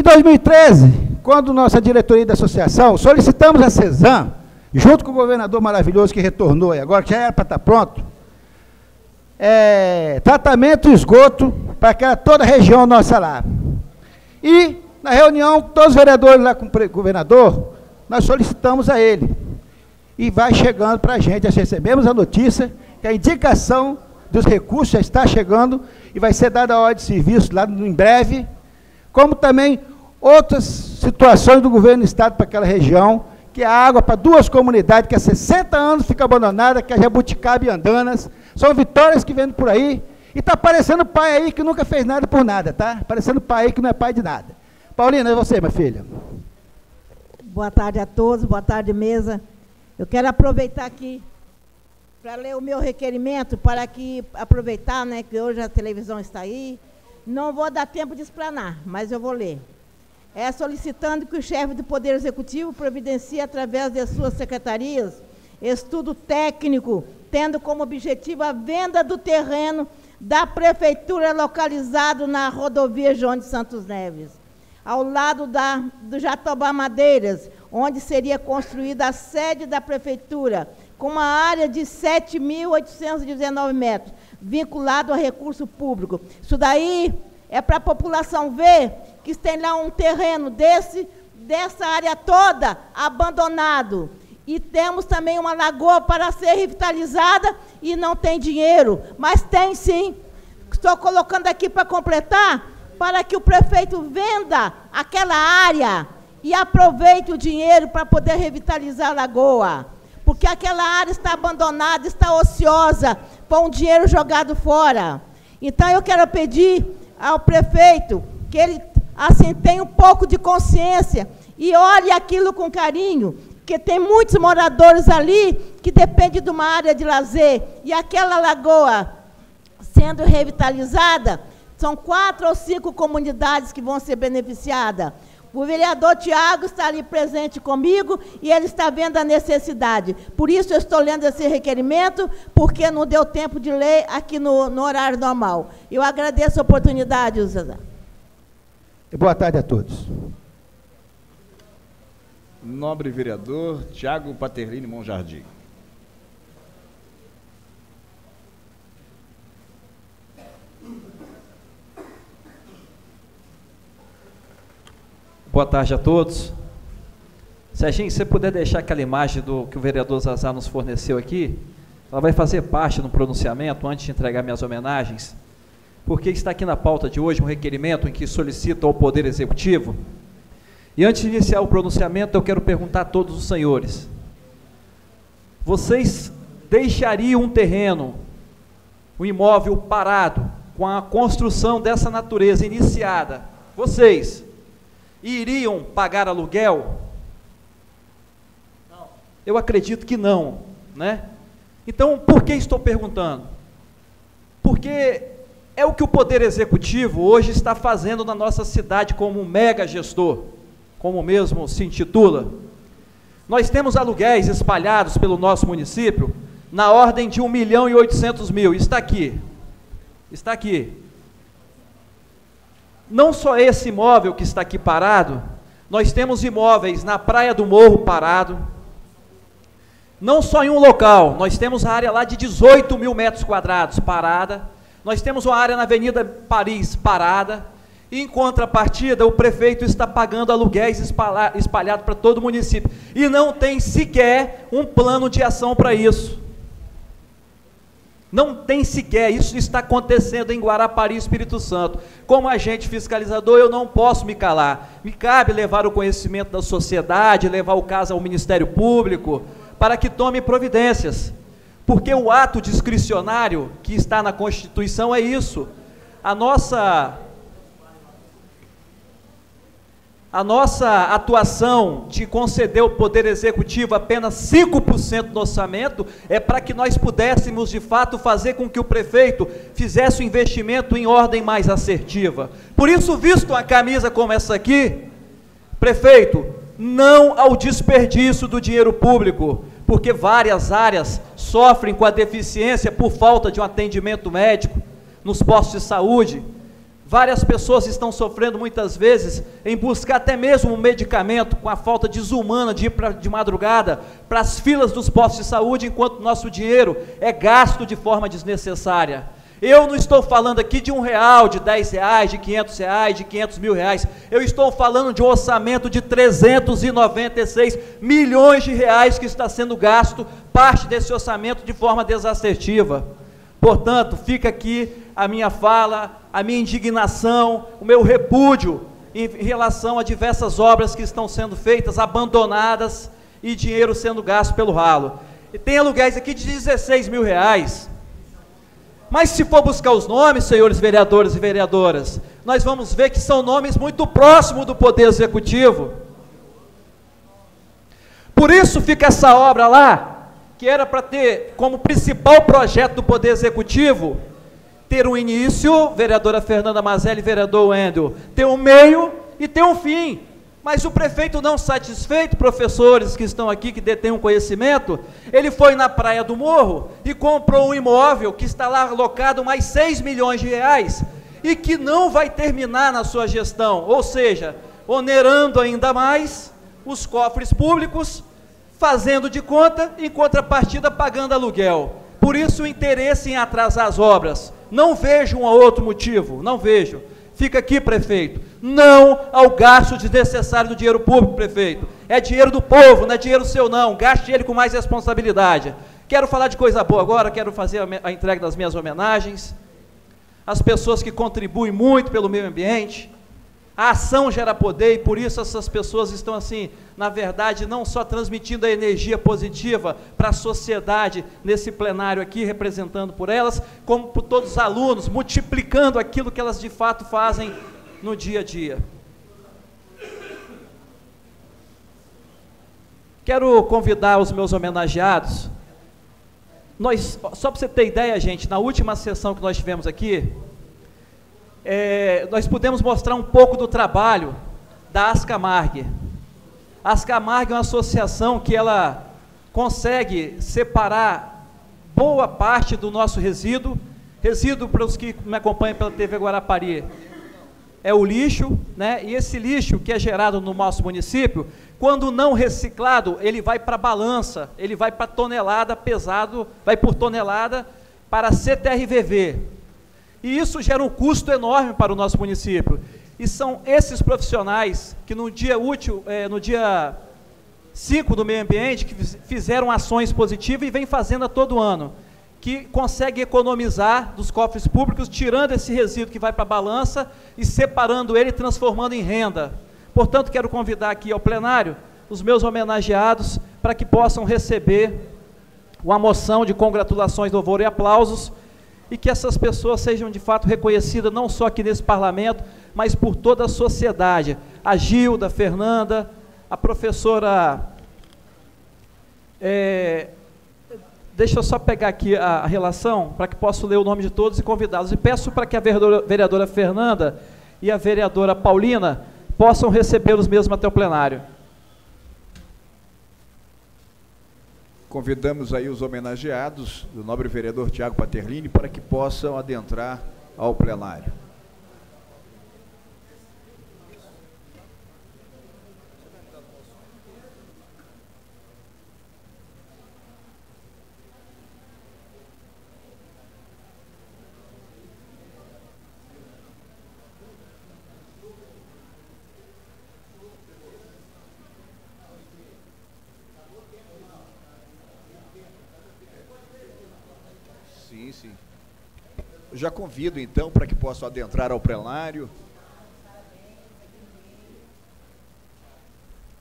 Em 2013, quando nossa diretoria da associação solicitamos a CESAM, junto com o governador maravilhoso que retornou e agora, que já era para estar pronto, é, tratamento e esgoto para toda a região nossa lá. E, na reunião, todos os vereadores lá com o governador, nós solicitamos a ele. E vai chegando para a gente, nós recebemos a notícia que a indicação dos recursos já está chegando e vai ser dada a ordem de serviço lá em breve, como também outras situações do governo do estado para aquela região, que é água para duas comunidades que há 60 anos fica abandonada, que é Jabuticaba e Andanas. São vitórias que vêm por aí. E está parecendo pai aí que nunca fez nada por nada, tá? Parecendo pai aí que não é pai de nada. Paulina, é você, minha filha. Boa tarde a todos, boa tarde, mesa. Eu quero aproveitar aqui para ler o meu requerimento, para que aproveitar, né, que hoje a televisão está aí. Não vou dar tempo de explanar, mas eu vou ler é, solicitando que o chefe do Poder Executivo providencie, através de suas secretarias, estudo técnico, tendo como objetivo a venda do terreno da prefeitura localizado na rodovia João de Santos Neves, ao lado da, do Jatobá Madeiras, onde seria construída a sede da prefeitura, com uma área de 7.819 metros, vinculado a recurso público. Isso daí é para a população ver que tem lá um terreno desse, dessa área toda abandonado. E temos também uma lagoa para ser revitalizada e não tem dinheiro, mas tem sim. Estou colocando aqui para completar, para que o prefeito venda aquela área e aproveite o dinheiro para poder revitalizar a lagoa. Porque aquela área está abandonada, está ociosa, com o dinheiro jogado fora. Então eu quero pedir ao prefeito que ele assim, tenha um pouco de consciência e olhe aquilo com carinho, porque tem muitos moradores ali que dependem de uma área de lazer. E aquela lagoa sendo revitalizada, são quatro ou cinco comunidades que vão ser beneficiadas. O vereador Tiago está ali presente comigo e ele está vendo a necessidade. Por isso eu estou lendo esse requerimento, porque não deu tempo de ler aqui no, no horário normal. Eu agradeço a oportunidade, Zezé. Boa tarde a todos. Nobre vereador Tiago Paterlini Monjardim. Boa tarde a todos. Serginho, se você puder deixar aquela imagem do que o vereador Zazar nos forneceu aqui, ela vai fazer parte no pronunciamento, antes de entregar minhas homenagens porque está aqui na pauta de hoje um requerimento em que solicita ao Poder Executivo. E antes de iniciar o pronunciamento, eu quero perguntar a todos os senhores: vocês deixariam um terreno, um imóvel parado, com a construção dessa natureza iniciada, vocês iriam pagar aluguel? Não. Eu acredito que não, né? Então, por que estou perguntando? Porque é o que o Poder Executivo hoje está fazendo na nossa cidade como um mega gestor, como mesmo se intitula. Nós temos aluguéis espalhados pelo nosso município na ordem de 1 milhão e 800 mil. Está aqui. Está aqui. Não só esse imóvel que está aqui parado, nós temos imóveis na Praia do Morro parado. Não só em um local, nós temos a área lá de 18 mil metros quadrados parada nós temos uma área na Avenida Paris parada, e em contrapartida, o prefeito está pagando aluguéis espalhados para todo o município. E não tem sequer um plano de ação para isso. Não tem sequer, isso está acontecendo em Guarapari, Espírito Santo. Como agente fiscalizador, eu não posso me calar. Me cabe levar o conhecimento da sociedade, levar o caso ao Ministério Público, para que tome providências. Porque o ato discricionário que está na Constituição é isso. A nossa a nossa atuação de conceder ao Poder Executivo apenas 5% do orçamento é para que nós pudéssemos, de fato, fazer com que o prefeito fizesse o investimento em ordem mais assertiva. Por isso, visto uma camisa como essa aqui, prefeito, não ao desperdício do dinheiro público, porque várias áreas sofrem com a deficiência por falta de um atendimento médico nos postos de saúde. Várias pessoas estão sofrendo muitas vezes em buscar até mesmo um medicamento com a falta desumana de ir pra, de madrugada para as filas dos postos de saúde, enquanto nosso dinheiro é gasto de forma desnecessária. Eu não estou falando aqui de um real, de dez reais, de quinhentos reais, de quinhentos mil reais. Eu estou falando de um orçamento de 396 milhões de reais que está sendo gasto, parte desse orçamento de forma desassertiva. Portanto, fica aqui a minha fala, a minha indignação, o meu repúdio em relação a diversas obras que estão sendo feitas, abandonadas e dinheiro sendo gasto pelo ralo. E tem aluguéis aqui de 16 mil reais. Mas se for buscar os nomes, senhores vereadores e vereadoras, nós vamos ver que são nomes muito próximos do Poder Executivo. Por isso fica essa obra lá, que era para ter como principal projeto do Poder Executivo, ter um início, vereadora Fernanda Mazelli, vereador Wendel, ter um meio e ter um fim. Mas o prefeito não satisfeito, professores que estão aqui, que detêm um conhecimento, ele foi na Praia do Morro e comprou um imóvel que está lá alocado mais 6 milhões de reais e que não vai terminar na sua gestão, ou seja, onerando ainda mais os cofres públicos, fazendo de conta, em contrapartida pagando aluguel. Por isso o interesse em atrasar as obras. Não vejo um outro motivo, não vejo. Fica aqui, prefeito. Não ao gasto desnecessário do dinheiro público, prefeito. É dinheiro do povo, não é dinheiro seu, não. Gaste ele com mais responsabilidade. Quero falar de coisa boa agora, quero fazer a entrega das minhas homenagens. As pessoas que contribuem muito pelo meio ambiente, a ação gera poder e por isso essas pessoas estão assim, na verdade, não só transmitindo a energia positiva para a sociedade nesse plenário aqui, representando por elas, como por todos os alunos, multiplicando aquilo que elas de fato fazem no dia a dia. Quero convidar os meus homenageados. Nós, só para você ter ideia, gente, na última sessão que nós tivemos aqui, é, nós pudemos mostrar um pouco do trabalho da Ascamargue. A Ascamargue é uma associação que ela consegue separar boa parte do nosso resíduo. Resíduo, para os que me acompanham pela TV Guarapari, é o lixo, né? E esse lixo que é gerado no nosso município, quando não reciclado, ele vai para balança, ele vai para tonelada pesado, vai por tonelada para CTRVV, e isso gera um custo enorme para o nosso município. E são esses profissionais que no dia útil, é, no dia 5 do meio ambiente, que fizeram ações positivas e vem fazendo a todo ano, que consegue economizar dos cofres públicos, tirando esse resíduo que vai para a balança e separando ele e transformando em renda. Portanto, quero convidar aqui ao plenário os meus homenageados para que possam receber uma moção de congratulações, louvor e aplausos e que essas pessoas sejam de fato reconhecidas não só aqui nesse parlamento, mas por toda a sociedade. A Gilda, a Fernanda, a professora. É, deixa eu só pegar aqui a, a relação para que possa ler o nome de todos e convidá-los. E peço para que a vereadora, Fernanda e a vereadora Paulina possam receber os mesmos até o plenário. Convidamos aí os homenageados do nobre vereador Tiago Paterlini para que possam adentrar ao plenário. Já convido, então, para que possam adentrar ao plenário.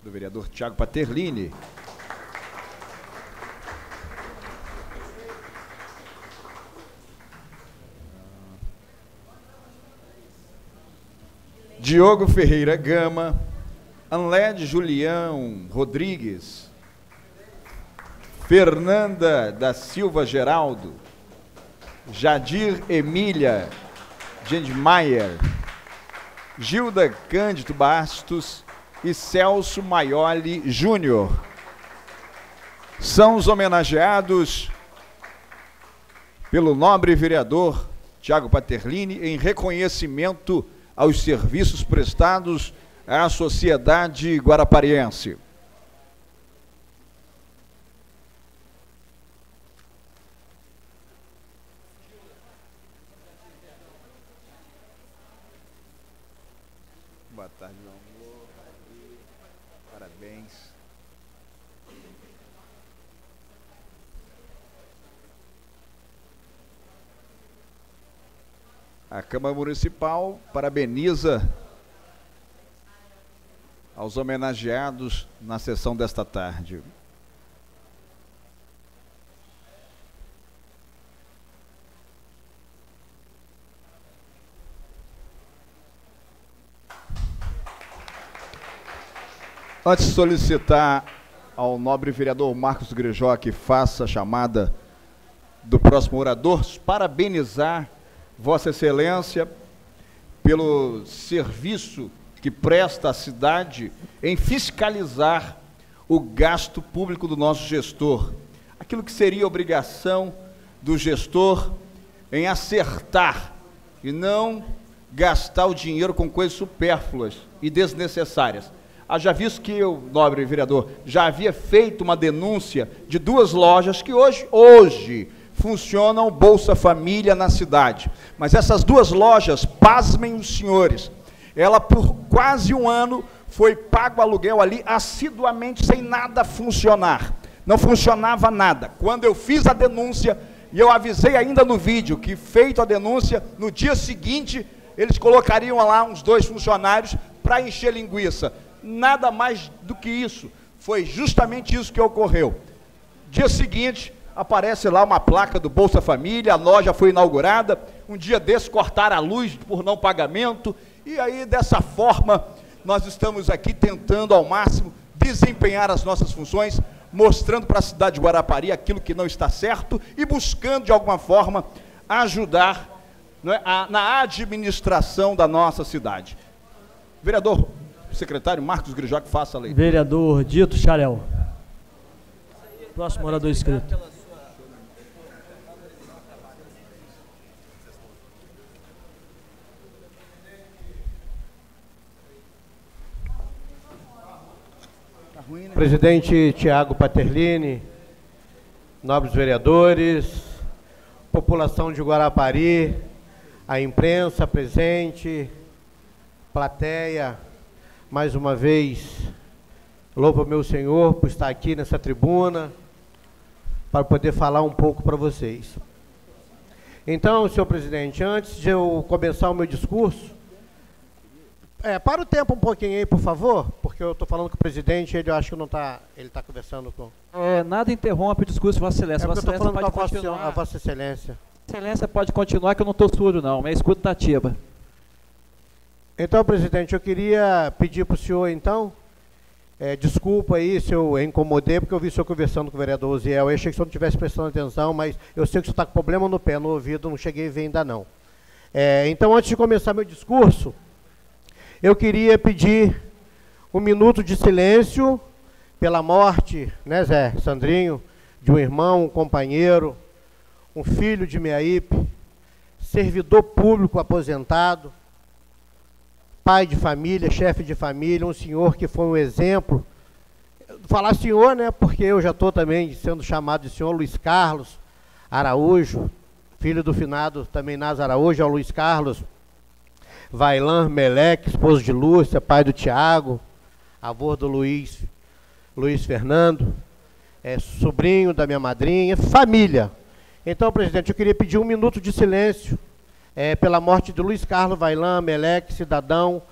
Do vereador Tiago Paterlini. Diogo Ferreira Gama, Anled Julião Rodrigues, Fernanda da Silva Geraldo, Jadir Emília Gendmaier, Gilda Cândido Bastos e Celso Maioli Júnior. São os homenageados pelo nobre vereador Tiago Paterlini em reconhecimento aos serviços prestados à sociedade guarapariense. Boa tarde, meu amor. Parabéns. A Câmara Municipal parabeniza aos homenageados na sessão desta tarde. Antes de solicitar ao nobre vereador Marcos Grejó que faça a chamada do próximo orador, parabenizar Vossa Excelência pelo serviço que presta à cidade em fiscalizar o gasto público do nosso gestor. Aquilo que seria obrigação do gestor em acertar e não gastar o dinheiro com coisas supérfluas e desnecessárias. Haja visto que o nobre vereador já havia feito uma denúncia de duas lojas que hoje, hoje, funcionam Bolsa Família na cidade. Mas essas duas lojas, pasmem os senhores, ela por quase um ano foi pago aluguel ali assiduamente sem nada funcionar. Não funcionava nada. Quando eu fiz a denúncia, e eu avisei ainda no vídeo que feito a denúncia, no dia seguinte eles colocariam lá uns dois funcionários para encher linguiça. Nada mais do que isso. Foi justamente isso que ocorreu. Dia seguinte, aparece lá uma placa do Bolsa Família, a loja foi inaugurada. Um dia desse cortaram a luz por não pagamento. E aí, dessa forma, nós estamos aqui tentando ao máximo desempenhar as nossas funções, mostrando para a cidade de Guarapari aquilo que não está certo e buscando, de alguma forma, ajudar é, a, na administração da nossa cidade. Vereador, secretário Marcos Grijoc, faça a lei. Vereador Dito Xarel. Próximo orador inscrito. Presidente Tiago Paterlini, nobres vereadores, população de Guarapari, a imprensa presente, plateia, mais uma vez, louvo meu Senhor por estar aqui nessa tribuna, para poder falar um pouco para vocês. Então, senhor presidente, antes de eu começar o meu discurso, é, para o tempo um pouquinho aí, por favor, porque eu estou falando com o presidente, ele eu acho que não está, ele está conversando com... É, nada interrompe o discurso, Vossa Excelência. É Vossa eu estou falando com a vossa, a vossa Excelência. Excelência pode continuar que eu não estou surdo não, minha escuta está ativa. Então, presidente, eu queria pedir para o senhor, então, é, desculpa aí se eu incomodei, porque eu vi o senhor conversando com o vereador Oziel, eu achei que o senhor não estivesse prestando atenção, mas eu sei que o senhor está com problema no pé, no ouvido, não cheguei a ver ainda não. É, então, antes de começar meu discurso, eu queria pedir um minuto de silêncio pela morte, né, Zé Sandrinho, de um irmão, um companheiro, um filho de Meaípe, servidor público aposentado, pai de família, chefe de família, um senhor que foi um exemplo. Falar senhor, né, porque eu já estou também sendo chamado de senhor Luiz Carlos Araújo, filho do finado também Naz Araújo, é o Luiz Carlos Vailan Meleque, esposo de Lúcia, pai do Tiago, avô do Luiz, Luiz Fernando, é, sobrinho da minha madrinha, família. Então, presidente, eu queria pedir um minuto de silêncio é, pela morte de Luiz Carlos Vailan Meleque, cidadão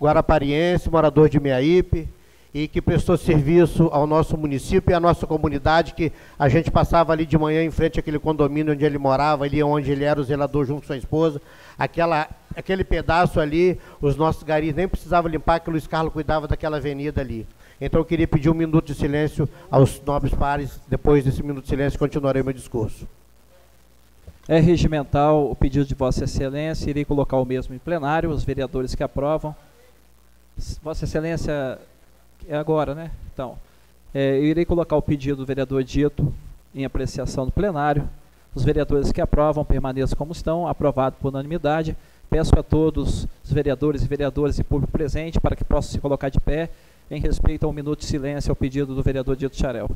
guarapariense, morador de Meaípe, e que prestou serviço ao nosso município e à nossa comunidade, que a gente passava ali de manhã em frente àquele condomínio onde ele morava, ali onde ele era o zelador junto com sua esposa, aquela, aquele pedaço ali, os nossos garis nem precisavam limpar, que o Luiz Carlos cuidava daquela avenida ali. Então eu queria pedir um minuto de silêncio aos nobres pares, depois desse minuto de silêncio continuarei meu discurso. É regimental o pedido de Vossa Excelência, irei colocar o mesmo em plenário, os vereadores que aprovam. Vossa Excelência, é agora, né? Então, é, eu irei colocar o pedido do vereador Dito em apreciação do plenário. Os vereadores que aprovam permaneçam como estão, aprovado por unanimidade. Peço a todos os vereadores e vereadoras e público presente para que possam se colocar de pé em respeito a um minuto de silêncio ao pedido do vereador Dito Charel.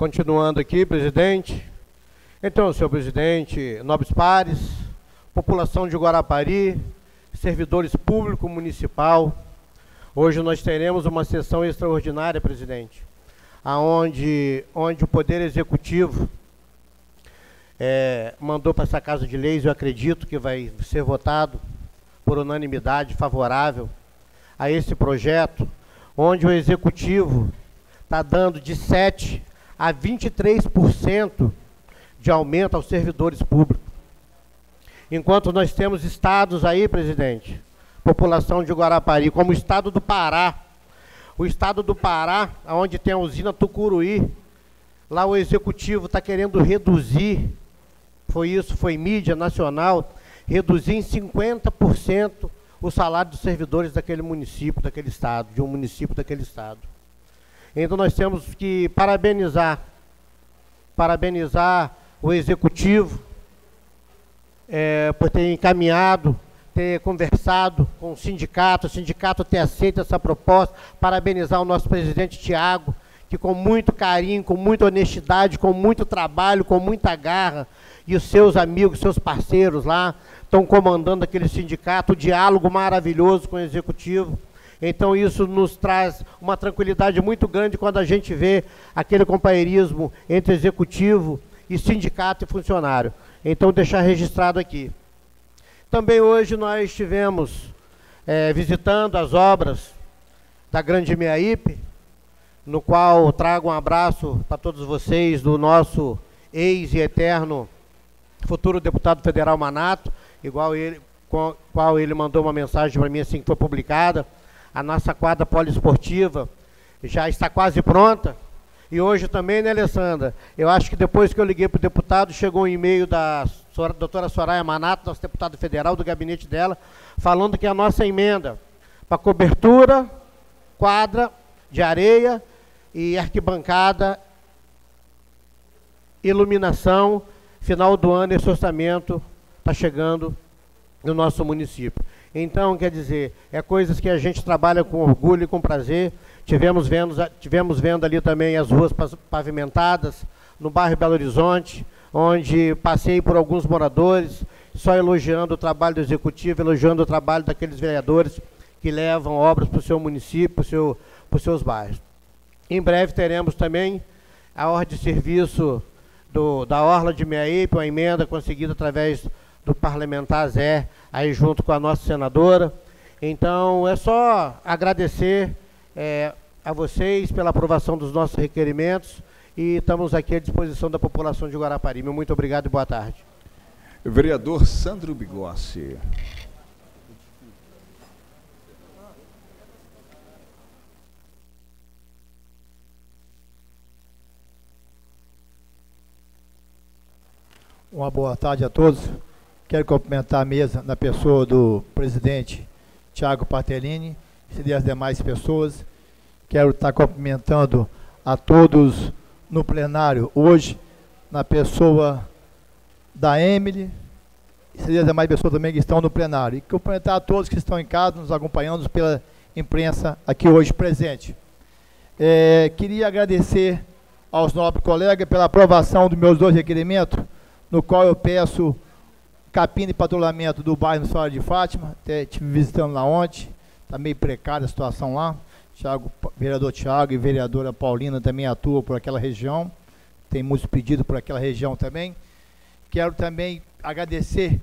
Continuando aqui, presidente. Então, senhor presidente, nobres pares, população de Guarapari, servidores público municipal, hoje nós teremos uma sessão extraordinária, presidente, aonde onde o Poder Executivo é, mandou para essa Casa de Leis, eu acredito que vai ser votado por unanimidade favorável a esse projeto, onde o Executivo está dando de 7% a 23% de aumento aos servidores públicos. Enquanto nós temos estados aí, presidente, população de Guarapari, como o estado do Pará, o estado do Pará, onde tem a usina Tucuruí, lá o executivo está querendo reduzir, foi isso, foi mídia nacional, reduzir em 50% o salário dos servidores daquele município, daquele estado, de um município daquele estado. Então nós temos que parabenizar, parabenizar o executivo é, por ter encaminhado, ter conversado com o sindicato, o sindicato ter aceito essa proposta, parabenizar o nosso presidente Tiago, que com muito carinho, com muita honestidade, com muito trabalho, com muita garra, e os seus amigos, seus parceiros lá, estão comandando aquele sindicato, o diálogo maravilhoso com o executivo. Então isso nos traz uma tranquilidade muito grande quando a gente vê aquele companheirismo entre executivo e sindicato e funcionário. Então deixar registrado aqui. Também hoje nós estivemos é, visitando as obras da Grande Meaípe, no qual trago um abraço para todos vocês do nosso ex e eterno futuro deputado federal Manato, igual ele, com, qual ele mandou uma mensagem para mim assim que foi publicada. A nossa quadra poliesportiva já está quase pronta. E hoje também, né, Alessandra? Eu acho que depois que eu liguei para o deputado, chegou um e-mail da doutora Soraya Manato, nosso deputado federal, do gabinete dela, falando que a nossa emenda para cobertura, quadra de areia e arquibancada, iluminação, final do ano esse orçamento está chegando no nosso município. Então, quer dizer, é coisas que a gente trabalha com orgulho e com prazer. Tivemos vendo, tivemos vendo ali também as ruas pavimentadas, no bairro Belo Horizonte, onde passei por alguns moradores, só elogiando o trabalho do executivo, elogiando o trabalho daqueles vereadores que levam obras para o seu município, para, seu, para os seus bairros. Em breve teremos também a ordem de serviço do, da Orla de Meaípe, uma emenda conseguida através do parlamentar Zé, aí junto com a nossa senadora. Então, é só agradecer é, a vocês pela aprovação dos nossos requerimentos e estamos aqui à disposição da população de Guarapari. Muito obrigado e boa tarde. Vereador Sandro Bigossi. Uma boa tarde a todos. Quero cumprimentar a mesa na pessoa do presidente Tiago Patelini e as demais pessoas. Quero estar cumprimentando a todos no plenário hoje, na pessoa da Emily e as demais pessoas também que estão no plenário. E cumprimentar a todos que estão em casa, nos acompanhando pela imprensa aqui hoje presente. É, queria agradecer aos nobres colegas pela aprovação dos meus dois requerimentos, no qual eu peço capina e patrulhamento do bairro Senhora de Fátima, até estive visitando lá ontem, está meio precária a situação lá. Thiago, vereador Tiago e vereadora Paulina também atuam por aquela região, tem muitos pedidos por aquela região também. Quero também agradecer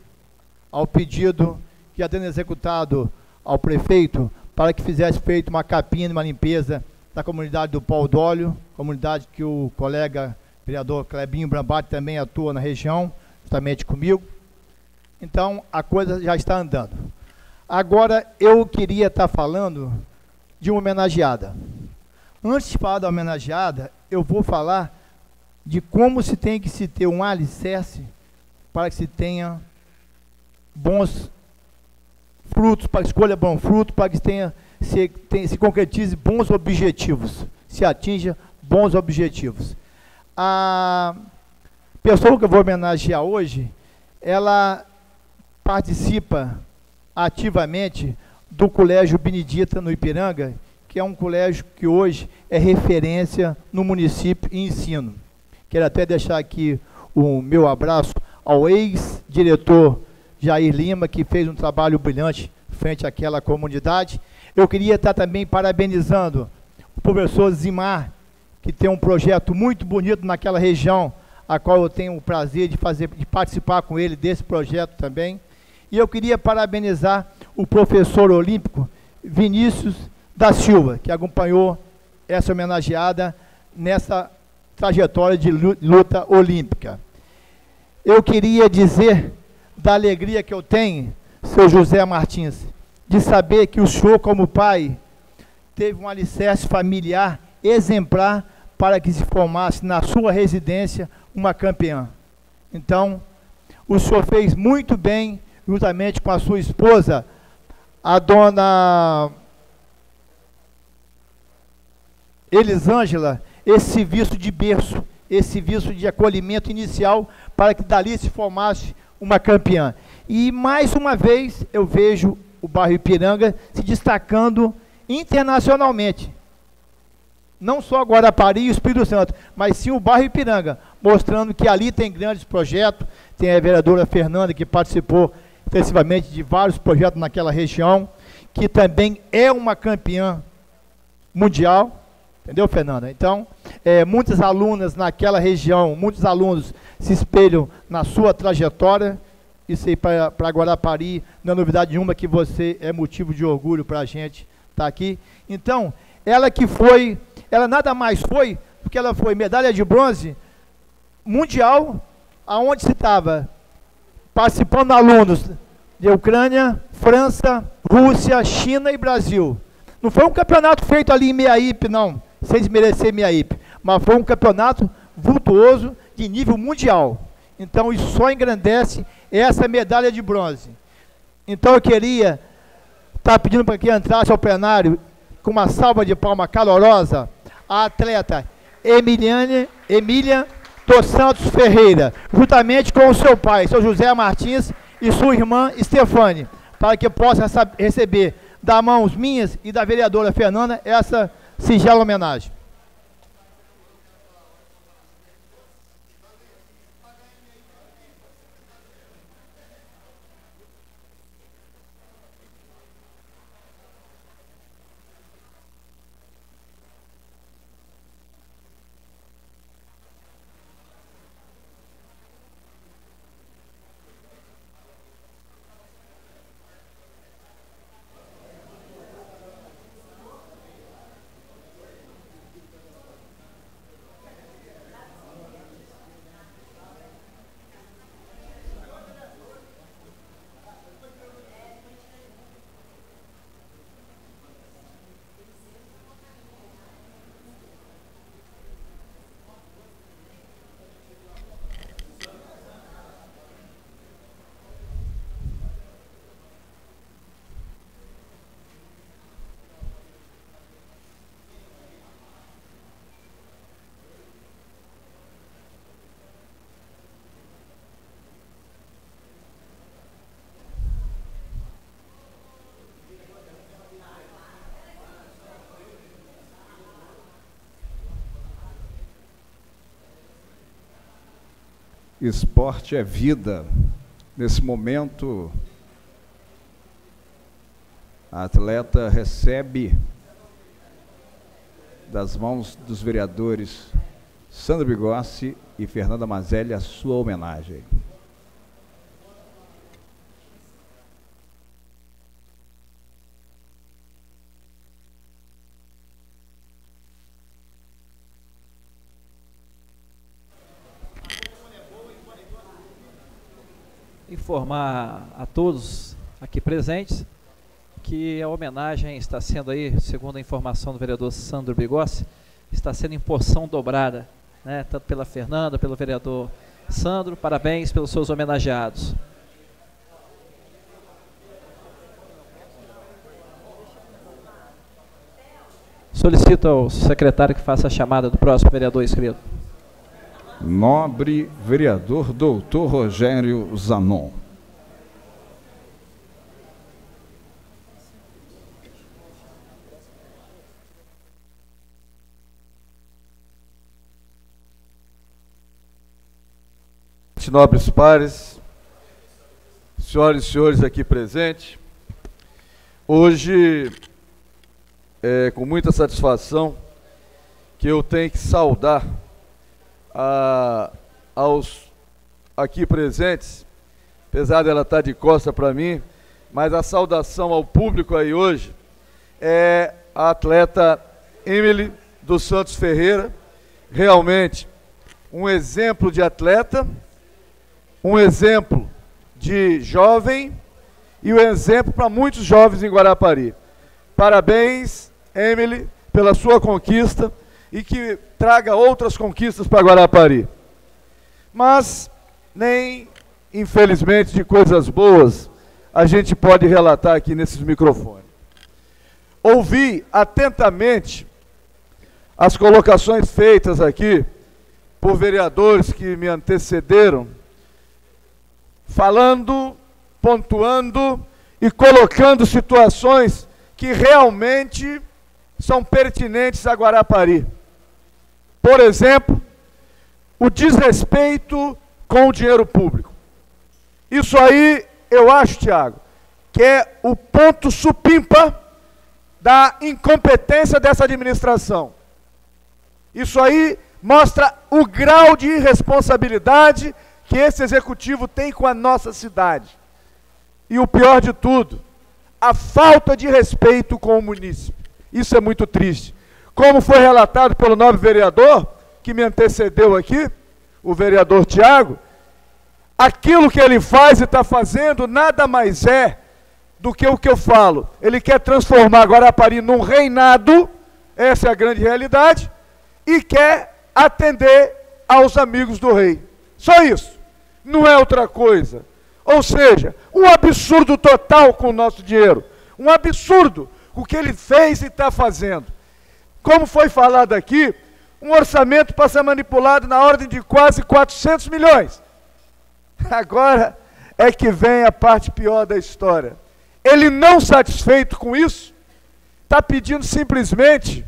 ao pedido que já tendo executado ao prefeito para que fizesse feito uma capina, uma limpeza da comunidade do Pau d'Óleo, comunidade que o colega vereador Clebinho Brambati também atua na região, justamente comigo. Então, a coisa já está andando. Agora, eu queria estar falando de uma homenageada. Antes de falar da homenageada, eu vou falar de como se tem que se ter um alicerce para que se tenha bons frutos, para que escolha bom fruto, para que tenha, se, tenha, se concretize bons objetivos, se atinja bons objetivos. A pessoa que eu vou homenagear hoje, ela participa ativamente do Colégio Benedita no Ipiranga, que é um colégio que hoje é referência no município em ensino. Quero até deixar aqui o meu abraço ao ex-diretor Jair Lima, que fez um trabalho brilhante frente àquela comunidade. Eu queria estar também parabenizando o professor Zimar, que tem um projeto muito bonito naquela região, a qual eu tenho o prazer de fazer, de participar com ele desse projeto também. E eu queria parabenizar o professor olímpico Vinícius da Silva, que acompanhou essa homenageada nessa trajetória de luta olímpica. Eu queria dizer da alegria que eu tenho, seu José Martins, de saber que o senhor, como pai, teve um alicerce familiar exemplar para que se formasse na sua residência uma campeã. Então, o senhor fez muito bem, juntamente com a sua esposa, a dona Elisângela, esse serviço de berço, esse serviço de acolhimento inicial, para que dali se formasse uma campeã. E mais uma vez eu vejo o bairro Ipiranga se destacando internacionalmente. Não só Guarapari e o Espírito Santo, mas sim o bairro Ipiranga, mostrando que ali tem grandes projetos. Tem a vereadora Fernanda, que participou intensivamente de vários projetos naquela região, que também é uma campeã mundial. Entendeu, Fernanda? Então, é, muitas alunas naquela região, muitos alunos se espelham na sua trajetória. Isso aí para Guarapari não é novidade nenhuma que você é motivo de orgulho para a gente estar tá aqui. Então, ela que foi, ela nada mais foi porque ela foi medalha de bronze mundial, aonde se estava participando alunos de Ucrânia, França, Rússia, China e Brasil. Não foi um campeonato feito ali em Meaípe, não, sem desmerecer Meaípe, mas foi um campeonato vultuoso de nível mundial. Então isso só engrandece essa medalha de bronze. Então eu queria estar tá pedindo para que entrasse ao plenário com uma salva de palma calorosa a atleta Emiliane, Emília dos Santos Ferreira, juntamente com o seu pai, seu José Martins, e sua irmã Stefane, para que possa receber da mãos minhas e da vereadora Fernanda essa singela homenagem. Esporte é vida. Nesse momento, a atleta recebe das mãos dos vereadores Sandro Bigossi e Fernanda Mazelli a sua homenagem. Informar a todos aqui presentes que a homenagem está sendo aí, segundo a informação do vereador Sandro Bigossi, está sendo em porção dobrada, né, tanto pela Fernanda, pelo vereador Sandro, parabéns pelos seus homenageados. Solicito ao secretário que faça a chamada do próximo vereador inscrito. Nobre vereador doutor Rogério Zanon. nobres pares, senhoras e senhores aqui presentes, hoje é com muita satisfação que eu tenho que saudar a, aos aqui presentes, apesar dela estar de costa para mim, mas a saudação ao público aí hoje é a atleta Emily dos Santos Ferreira, realmente um exemplo de atleta, um exemplo de jovem e um exemplo para muitos jovens em Guarapari. Parabéns, Emily, pela sua conquista e que traga outras conquistas para Guarapari. Mas nem, infelizmente, de coisas boas a gente pode relatar aqui nesses microfones. Ouvi atentamente as colocações feitas aqui por vereadores que me antecederam, falando, pontuando e colocando situações que realmente são pertinentes a Guarapari. Por exemplo, o desrespeito com o dinheiro público. Isso aí, eu acho, Tiago, que é o ponto supimpa da incompetência dessa administração. Isso aí mostra o grau de irresponsabilidade que esse executivo tem com a nossa cidade. E o pior de tudo, a falta de respeito com o município. Isso é muito triste. Como foi relatado pelo nobre vereador, que me antecedeu aqui, o vereador Tiago, aquilo que ele faz e está fazendo nada mais é do que o que eu falo. Ele quer transformar Guarapari num reinado, essa é a grande realidade, e quer atender aos amigos do rei. Só isso. Não é outra coisa. Ou seja, um absurdo total com o nosso dinheiro. Um absurdo o que ele fez e está fazendo. Como foi falado aqui, um orçamento para ser manipulado na ordem de quase 400 milhões. Agora é que vem a parte pior da história. Ele não satisfeito com isso, está pedindo simplesmente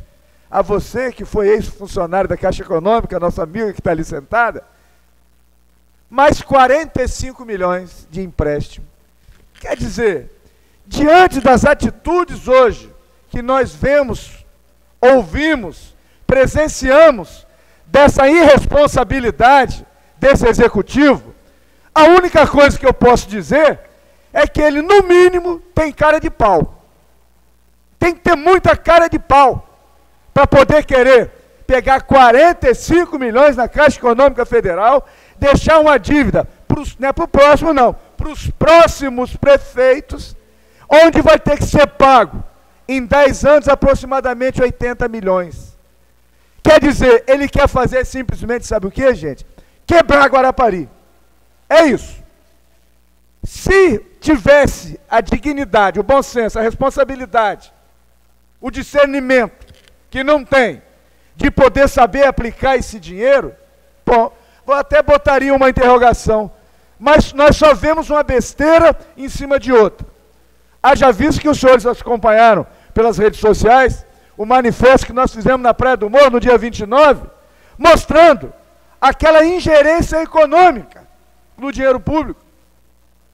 a você, que foi ex-funcionário da Caixa Econômica, nossa amiga que está ali sentada, mais 45 milhões de empréstimo. Quer dizer, diante das atitudes hoje que nós vemos, ouvimos, presenciamos dessa irresponsabilidade desse executivo, a única coisa que eu posso dizer é que ele, no mínimo, tem cara de pau. Tem que ter muita cara de pau para poder querer pegar 45 milhões na Caixa Econômica Federal, deixar uma dívida, pros, não é para o próximo não, para os próximos prefeitos, onde vai ter que ser pago, em 10 anos, aproximadamente 80 milhões. Quer dizer, ele quer fazer simplesmente, sabe o que, gente? Quebrar Guarapari. É isso. Se tivesse a dignidade, o bom senso, a responsabilidade, o discernimento, que não tem, de poder saber aplicar esse dinheiro, bom, vou até botaria uma interrogação. Mas nós só vemos uma besteira em cima de outra. Haja visto que os senhores acompanharam pelas redes sociais o manifesto que nós fizemos na Praia do Morro no dia 29, mostrando aquela ingerência econômica no dinheiro público.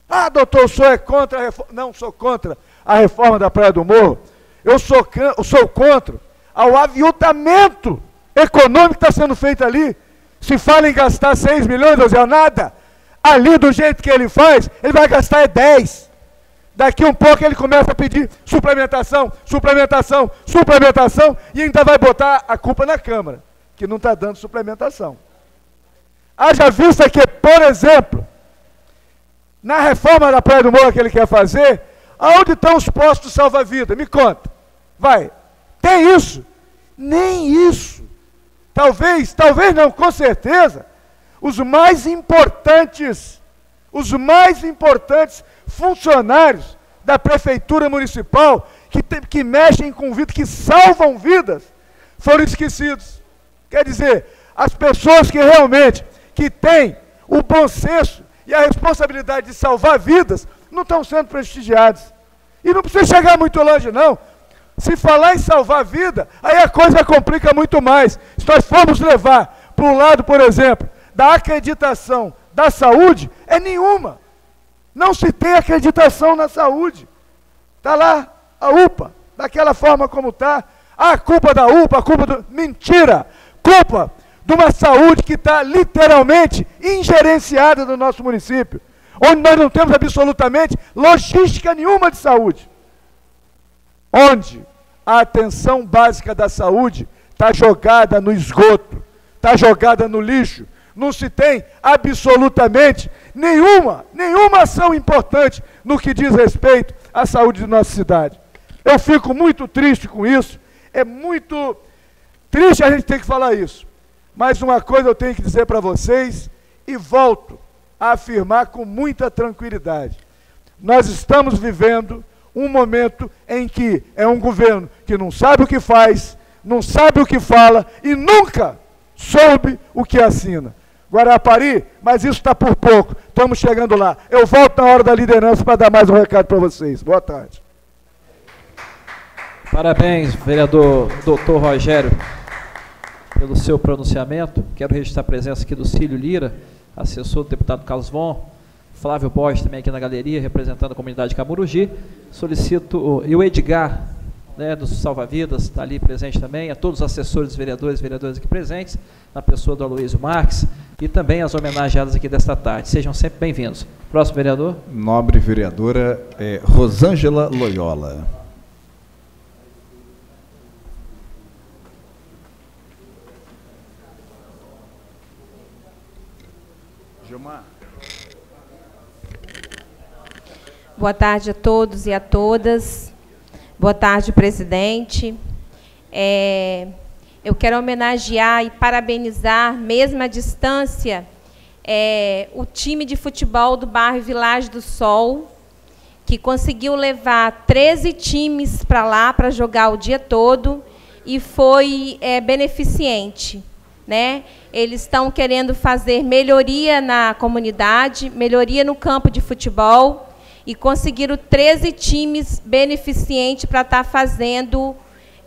Ah, doutor, o senhor é contra a reforma. Não, sou contra a reforma da Praia do Morro. Eu sou, eu sou contra ao aviltamento econômico que está sendo feito ali. Se fala em gastar 6 milhões, não é nada. Ali, do jeito que ele faz, ele vai gastar é 10. Daqui um pouco ele começa a pedir suplementação, suplementação, suplementação, e ainda vai botar a culpa na Câmara, que não está dando suplementação. Haja vista que, por exemplo, na reforma da Praia do Morro que ele quer fazer, aonde estão os postos salva-vida? Me conta. Vai, tem isso? Nem isso. Talvez, talvez não, com certeza, os mais importantes, os mais importantes funcionários da prefeitura municipal que, te, que mexem com vidas, que salvam vidas, foram esquecidos. Quer dizer, as pessoas que realmente que têm o bom senso e a responsabilidade de salvar vidas não estão sendo prestigiadas. E não precisa chegar muito longe, não. Se falar em salvar vida, aí a coisa complica muito mais. Se nós formos levar para o lado, por exemplo, da acreditação da saúde é nenhuma. Não se tem acreditação na saúde. Está lá a UPA, daquela forma como está. A culpa da UPA, a culpa do. Mentira! Culpa de uma saúde que está literalmente ingerenciada no nosso município, onde nós não temos absolutamente logística nenhuma de saúde. Onde a atenção básica da saúde está jogada no esgoto, está jogada no lixo, não se tem absolutamente nenhuma, nenhuma ação importante no que diz respeito à saúde de nossa cidade. Eu fico muito triste com isso, é muito triste a gente ter que falar isso. Mas uma coisa eu tenho que dizer para vocês e volto a afirmar com muita tranquilidade. Nós estamos vivendo um momento em que é um governo que não sabe o que faz, não sabe o que fala e nunca soube o que assina. Guarapari, mas isso está por pouco. Estamos chegando lá. Eu volto na hora da liderança para dar mais um recado para vocês. Boa tarde. Parabéns, vereador doutor Rogério, pelo seu pronunciamento. Quero registrar a presença aqui do Cílio Lira, assessor do deputado Carlos Von, Flávio Borges também aqui na galeria, representando a comunidade de Camurugi. Solicito, e o Edgar, né, dos Salva-Vidas, está ali presente também, a todos os assessores, vereadores e vereadoras aqui presentes, na pessoa do Aloysio Marques, e também as homenageadas aqui desta tarde. Sejam sempre bem-vindos. Próximo vereador. Nobre vereadora é, Rosângela Loyola. Gilmar. Boa tarde a todos e a todas. Boa tarde, presidente. É, eu quero homenagear e parabenizar, mesmo à distância, é, o time de futebol do bairro Vilagem do Sol, que conseguiu levar 13 times para lá para jogar o dia todo e foi é, beneficente. Né? Eles estão querendo fazer melhoria na comunidade, melhoria no campo de futebol, e conseguiram 13 times beneficentes para estar tá fazendo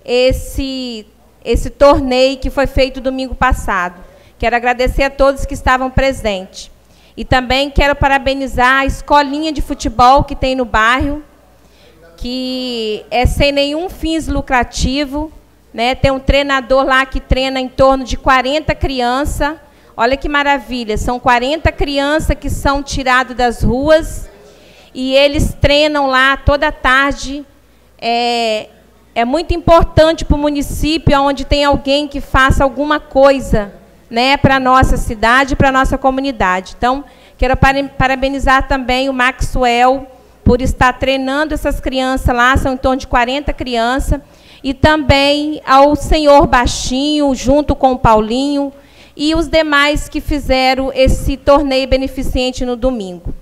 esse esse torneio que foi feito domingo passado. Quero agradecer a todos que estavam presentes. E também quero parabenizar a escolinha de futebol que tem no bairro, que é sem nenhum fins lucrativo. Né? Tem um treinador lá que treina em torno de 40 crianças. Olha que maravilha, são 40 crianças que são tiradas das ruas e eles treinam lá toda tarde. É, é muito importante para o município onde tem alguém que faça alguma coisa né, para a nossa cidade, para a nossa comunidade. Então, quero parabenizar também o Maxwell por estar treinando essas crianças lá, são em torno de 40 crianças, e também ao senhor Baixinho, junto com o Paulinho, e os demais que fizeram esse torneio beneficente no domingo.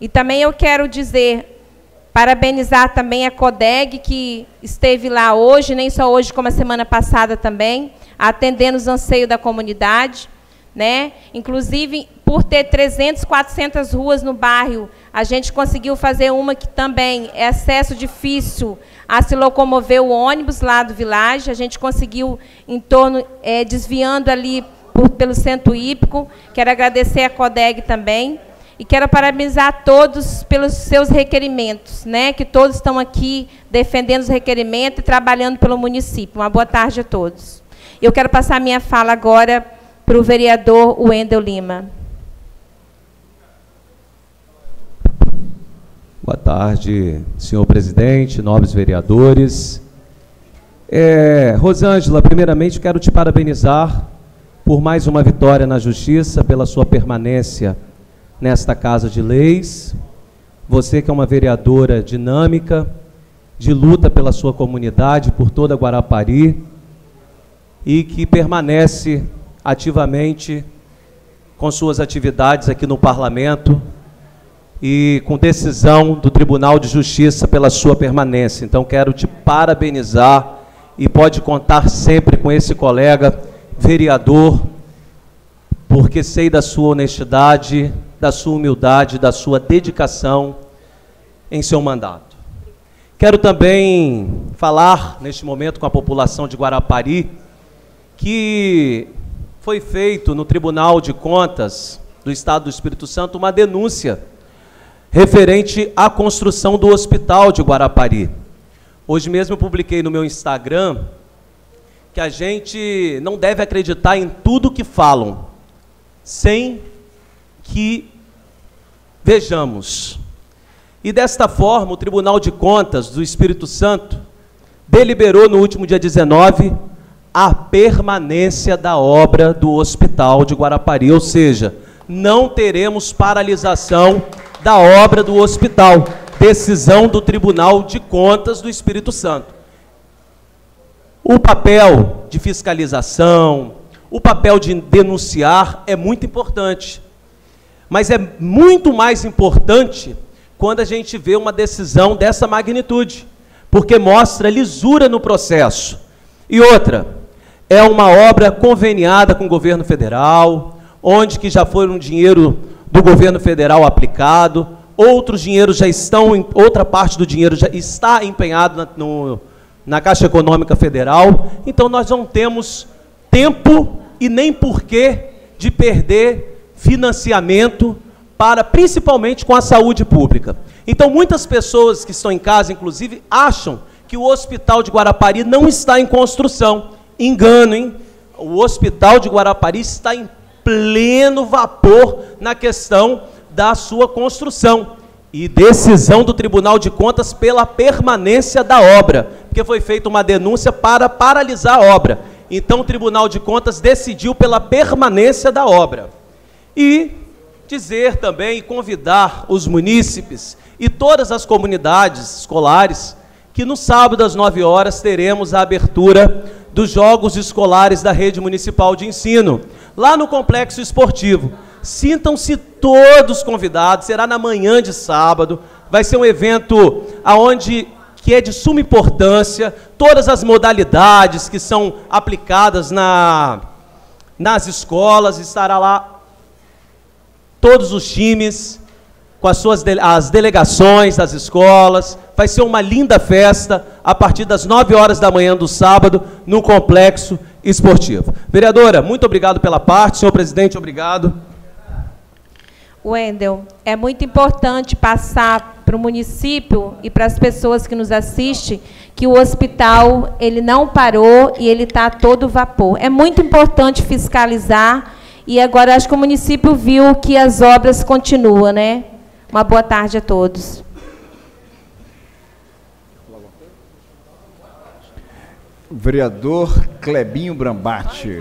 E também eu quero dizer Parabenizar também a CODEG, que esteve lá hoje, nem só hoje, como a semana passada também, atendendo os anseios da comunidade. Né? Inclusive, por ter 300, 400 ruas no bairro, a gente conseguiu fazer uma que também é acesso difícil a se locomover o ônibus lá do vilage. A gente conseguiu em torno, é, desviando ali por, pelo centro hípico. Quero agradecer a CODEG também. E quero parabenizar todos pelos seus requerimentos, né? que todos estão aqui defendendo os requerimentos e trabalhando pelo município. Uma boa tarde a todos. Eu quero passar minha fala agora para o vereador Wendel Lima. Boa tarde, senhor presidente, nobres vereadores. É, Rosângela, primeiramente quero te parabenizar por mais uma vitória na Justiça, pela sua permanência nesta Casa de Leis. Você que é uma vereadora dinâmica, de luta pela sua comunidade, por toda Guarapari, e que permanece ativamente com suas atividades aqui no parlamento e com decisão do Tribunal de Justiça pela sua permanência. Então quero te parabenizar e pode contar sempre com esse colega vereador, porque sei da sua honestidade, da sua humildade, da sua dedicação em seu mandato. Quero também falar neste momento com a população de Guarapari que foi feito no Tribunal de Contas do Estado do Espírito Santo uma denúncia referente à construção do hospital de Guarapari. Hoje mesmo eu publiquei no meu Instagram que a gente não deve acreditar em tudo que falam, sem que vejamos. E desta forma, o Tribunal de Contas do Espírito Santo deliberou no último dia 19 a permanência da obra do Hospital de Guarapari, ou seja, não teremos paralisação da obra do hospital. Decisão do Tribunal de Contas do Espírito Santo. O papel de fiscalização, o papel de denunciar é muito importante. Mas é muito mais importante quando a gente vê uma decisão dessa magnitude, porque mostra lisura no processo. E outra, é uma obra conveniada com o governo federal, onde que já foi um dinheiro do governo federal aplicado, outros dinheiros já estão, outra parte do dinheiro já está empenhado na, no, na Caixa Econômica Federal, então nós não temos tempo e nem porquê de perder financiamento para, principalmente com a saúde pública. Então muitas pessoas que estão em casa, inclusive, acham que o hospital de Guarapari não está em construção. Engano, hein? O hospital de Guarapari está em pleno vapor na questão da sua construção. E decisão do Tribunal de Contas pela permanência da obra, porque foi feita uma denúncia para paralisar a obra. Então o Tribunal de Contas decidiu pela permanência da obra. E dizer também convidar os munícipes e todas as comunidades escolares que no sábado às 9 horas teremos a abertura dos Jogos Escolares da Rede Municipal de Ensino lá no complexo esportivo. Sintam-se todos convidados, será na manhã de sábado, vai ser um evento aonde que é de suma importância, todas as modalidades que são aplicadas na, nas escolas, estará lá todos os times, com as suas as delegações das escolas. Vai ser uma linda festa a partir das 9 horas da manhã do sábado no complexo esportivo. Vereadora, muito obrigado pela parte. Senhor presidente, obrigado. Wendel, é muito importante passar para o município e para as pessoas que nos assistem que o hospital ele não parou e ele está a todo vapor. É muito importante fiscalizar e agora acho que o município viu que as obras continuam, né? Uma boa tarde a todos. Vereador Clebinho Brambate.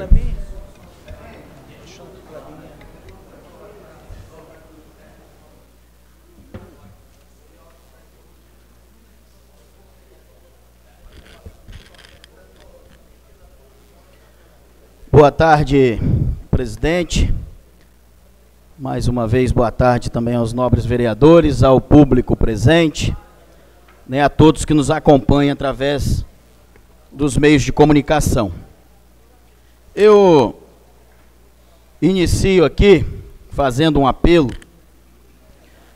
Boa tarde, presidente. Mais uma vez, boa tarde também aos nobres vereadores, ao público presente, né, a todos que nos acompanham através dos meios de comunicação. Eu inicio aqui fazendo um apelo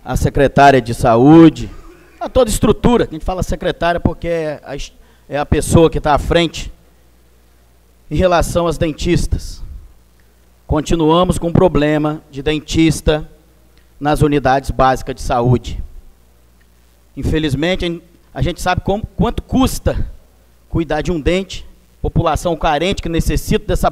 à secretária de saúde, a toda estrutura, a gente fala secretária porque é a, é a pessoa que está à frente, em relação às dentistas. Continuamos com o problema de dentista nas unidades básicas de saúde. Infelizmente, a gente sabe como, quanto custa cuidar de um dente, população carente que necessita dessa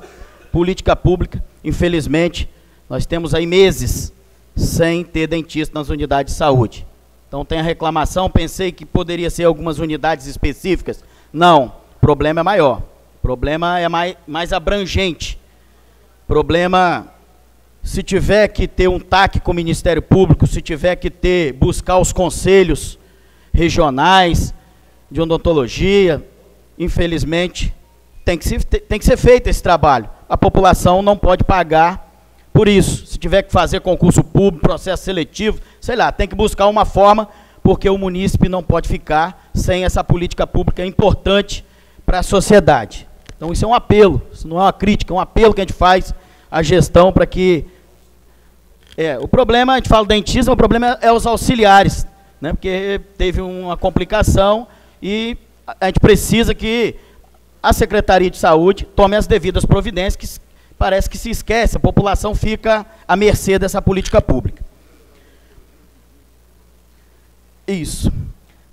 política pública. Infelizmente, nós temos aí meses sem ter dentista nas unidades de saúde. Então tem a reclamação, pensei que poderia ser algumas unidades específicas. Não, o problema é maior. O problema é mais, mais abrangente. Problema, se tiver que ter um TAC com o Ministério Público, se tiver que ter, buscar os conselhos regionais de odontologia, infelizmente, tem que, ser, tem que ser feito esse trabalho. A população não pode pagar por isso. Se tiver que fazer concurso público, processo seletivo, sei lá, tem que buscar uma forma, porque o munícipe não pode ficar sem essa política pública importante para a sociedade. Então isso é um apelo, isso não é uma crítica, é um apelo que a gente faz à gestão para que... É, o problema, a gente fala dentista, o problema é os auxiliares, né, porque teve uma complicação e a gente precisa que a Secretaria de Saúde tome as devidas providências, que parece que se esquece, a população fica à mercê dessa política pública. Isso.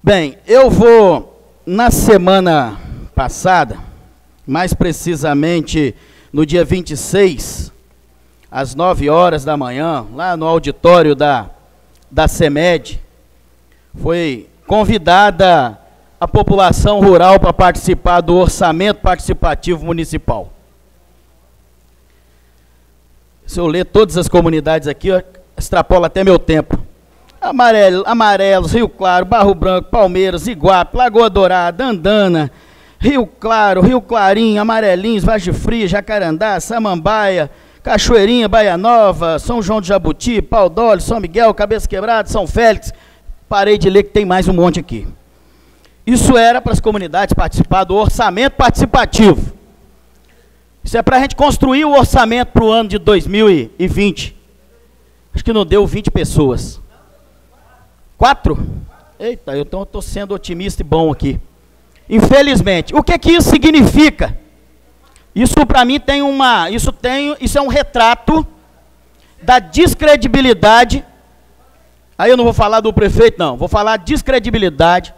Bem, eu vou, na semana passada, mais precisamente no dia 26, às 9 horas da manhã, lá no auditório da, da CEMED, foi convidada a população rural para participar do orçamento participativo municipal. Se eu ler todas as comunidades aqui, extrapola até meu tempo. Amarelo, Amarelos, Rio Claro, Barro Branco, Palmeiras, Iguape, Lagoa Dourada, Andana, Rio Claro, Rio Clarinho, Amarelinhos, Vagem Fria, Jacarandá, Samambaia, Cachoeirinha, Baia Nova, São João de Jabuti, Pau Dole, São Miguel, Cabeça Quebrada, São Félix. Parei de ler que tem mais um monte aqui. Isso era para as comunidades participar do orçamento participativo. Isso é para a gente construir o orçamento para o ano de 2020. Acho que não deu 20 pessoas. Quatro? Eita, eu estou sendo otimista e bom aqui. Infelizmente. O que que isso significa? Isso para mim tem uma, isso tem, isso é um retrato da descredibilidade. Aí eu não vou falar do prefeito não, vou falar descredibilidade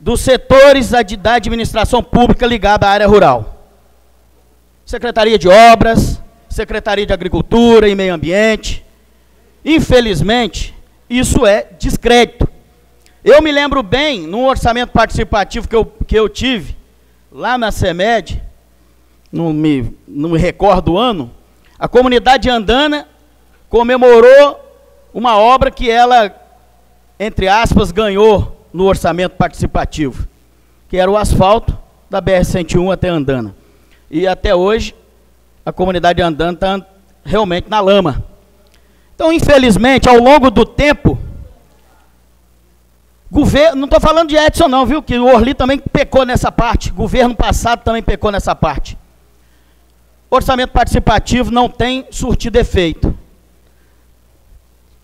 dos setores da administração pública ligada à área rural. Secretaria de Obras, Secretaria de Agricultura e Meio Ambiente. Infelizmente, isso é descrédito. Eu me lembro bem, no orçamento participativo que eu, que eu tive, lá na CEMED, não me, não me recordo o ano, a comunidade andana comemorou uma obra que ela, entre aspas, ganhou no orçamento participativo, que era o asfalto da BR-101 até Andana. E até hoje, a comunidade andana está realmente na lama. Então, infelizmente, ao longo do tempo, governo, não estou falando de Edson não, viu, que o Orli também pecou nessa parte, governo passado também pecou nessa parte. Orçamento participativo não tem surtido efeito.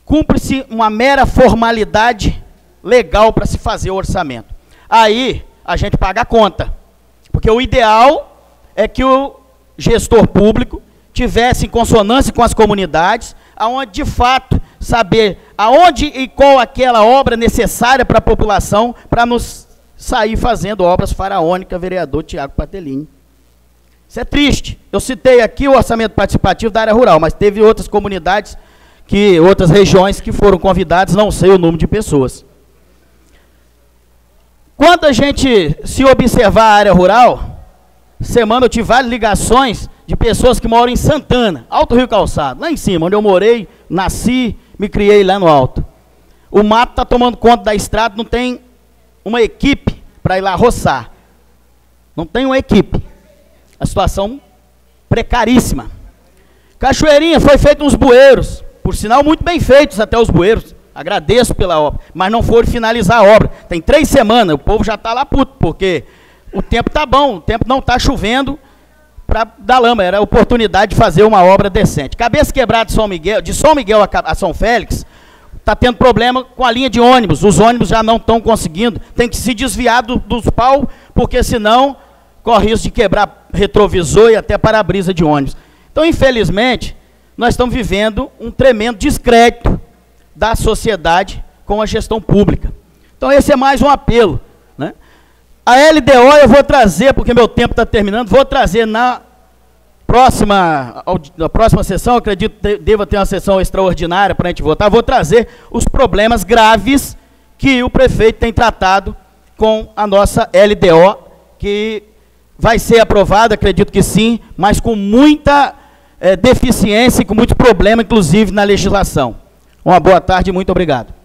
Cumpre-se uma mera formalidade legal para se fazer o orçamento. Aí a gente paga a conta. Porque o ideal é que o gestor público tivesse em consonância com as comunidades, aonde de fato saber aonde e qual aquela obra necessária para a população para nos sair fazendo obras faraônicas, vereador Tiago Patelini. Isso é triste. Eu citei aqui o orçamento participativo da área rural, mas teve outras comunidades, que outras regiões que foram convidadas, não sei o número de pessoas. Quando a gente se observar a área rural, semana eu tive várias ligações de pessoas que moram em Santana, Alto Rio Calçado, lá em cima, onde eu morei, nasci, me criei lá no alto. O mato está tomando conta da estrada, não tem uma equipe para ir lá roçar. Não tem uma equipe. A situação precaríssima. Cachoeirinha foi feito uns bueiros, por sinal muito bem feitos até os bueiros. Agradeço pela obra, mas não foram finalizar a obra. Tem três semanas, o povo já está lá puto, porque o tempo está bom, o tempo não está chovendo para dar lama, era a oportunidade de fazer uma obra decente. Cabeça quebrada de São Miguel, de São Miguel a, São Félix, está tendo problema com a linha de ônibus. Os ônibus já não estão conseguindo, tem que se desviar do, dos pau, porque senão corre risco de quebrar retrovisor e até para-brisa de ônibus. Então, infelizmente, nós estamos vivendo um tremendo descrédito da sociedade com a gestão pública. Então, esse é mais um apelo. A LDO eu vou trazer, porque meu tempo está terminando, vou trazer na próxima, na próxima sessão, acredito que deva ter uma sessão extraordinária para a gente votar, vou trazer os problemas graves que o prefeito tem tratado com a nossa LDO, que vai ser aprovada, acredito que sim, mas com muita é, deficiência e com muito problema, inclusive na legislação. Uma boa tarde e muito obrigado.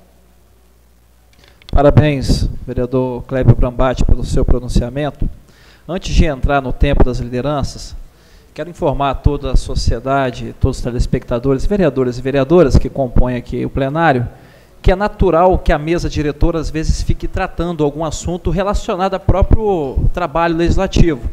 Parabéns, vereador Kleber Brambati, pelo seu pronunciamento. Antes de entrar no tempo das lideranças, quero informar a toda a sociedade, todos os telespectadores, vereadores e vereadoras que compõem aqui o plenário, que é natural que a mesa diretora às vezes fique tratando algum assunto relacionado ao próprio trabalho legislativo.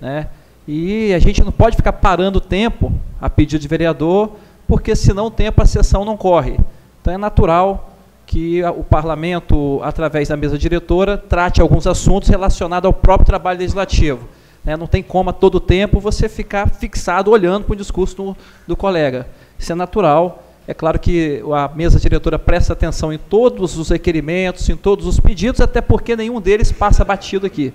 Né? E a gente não pode ficar parando o tempo a pedido de vereador, porque senão o tempo a sessão não corre. Então é natural que o parlamento, através da mesa diretora, trate alguns assuntos relacionados ao próprio trabalho legislativo. Né? Não tem como a todo tempo você ficar fixado olhando para o discurso do, do colega. Isso é natural. É claro que a mesa diretora presta atenção em todos os requerimentos, em todos os pedidos, até porque nenhum deles passa batido aqui.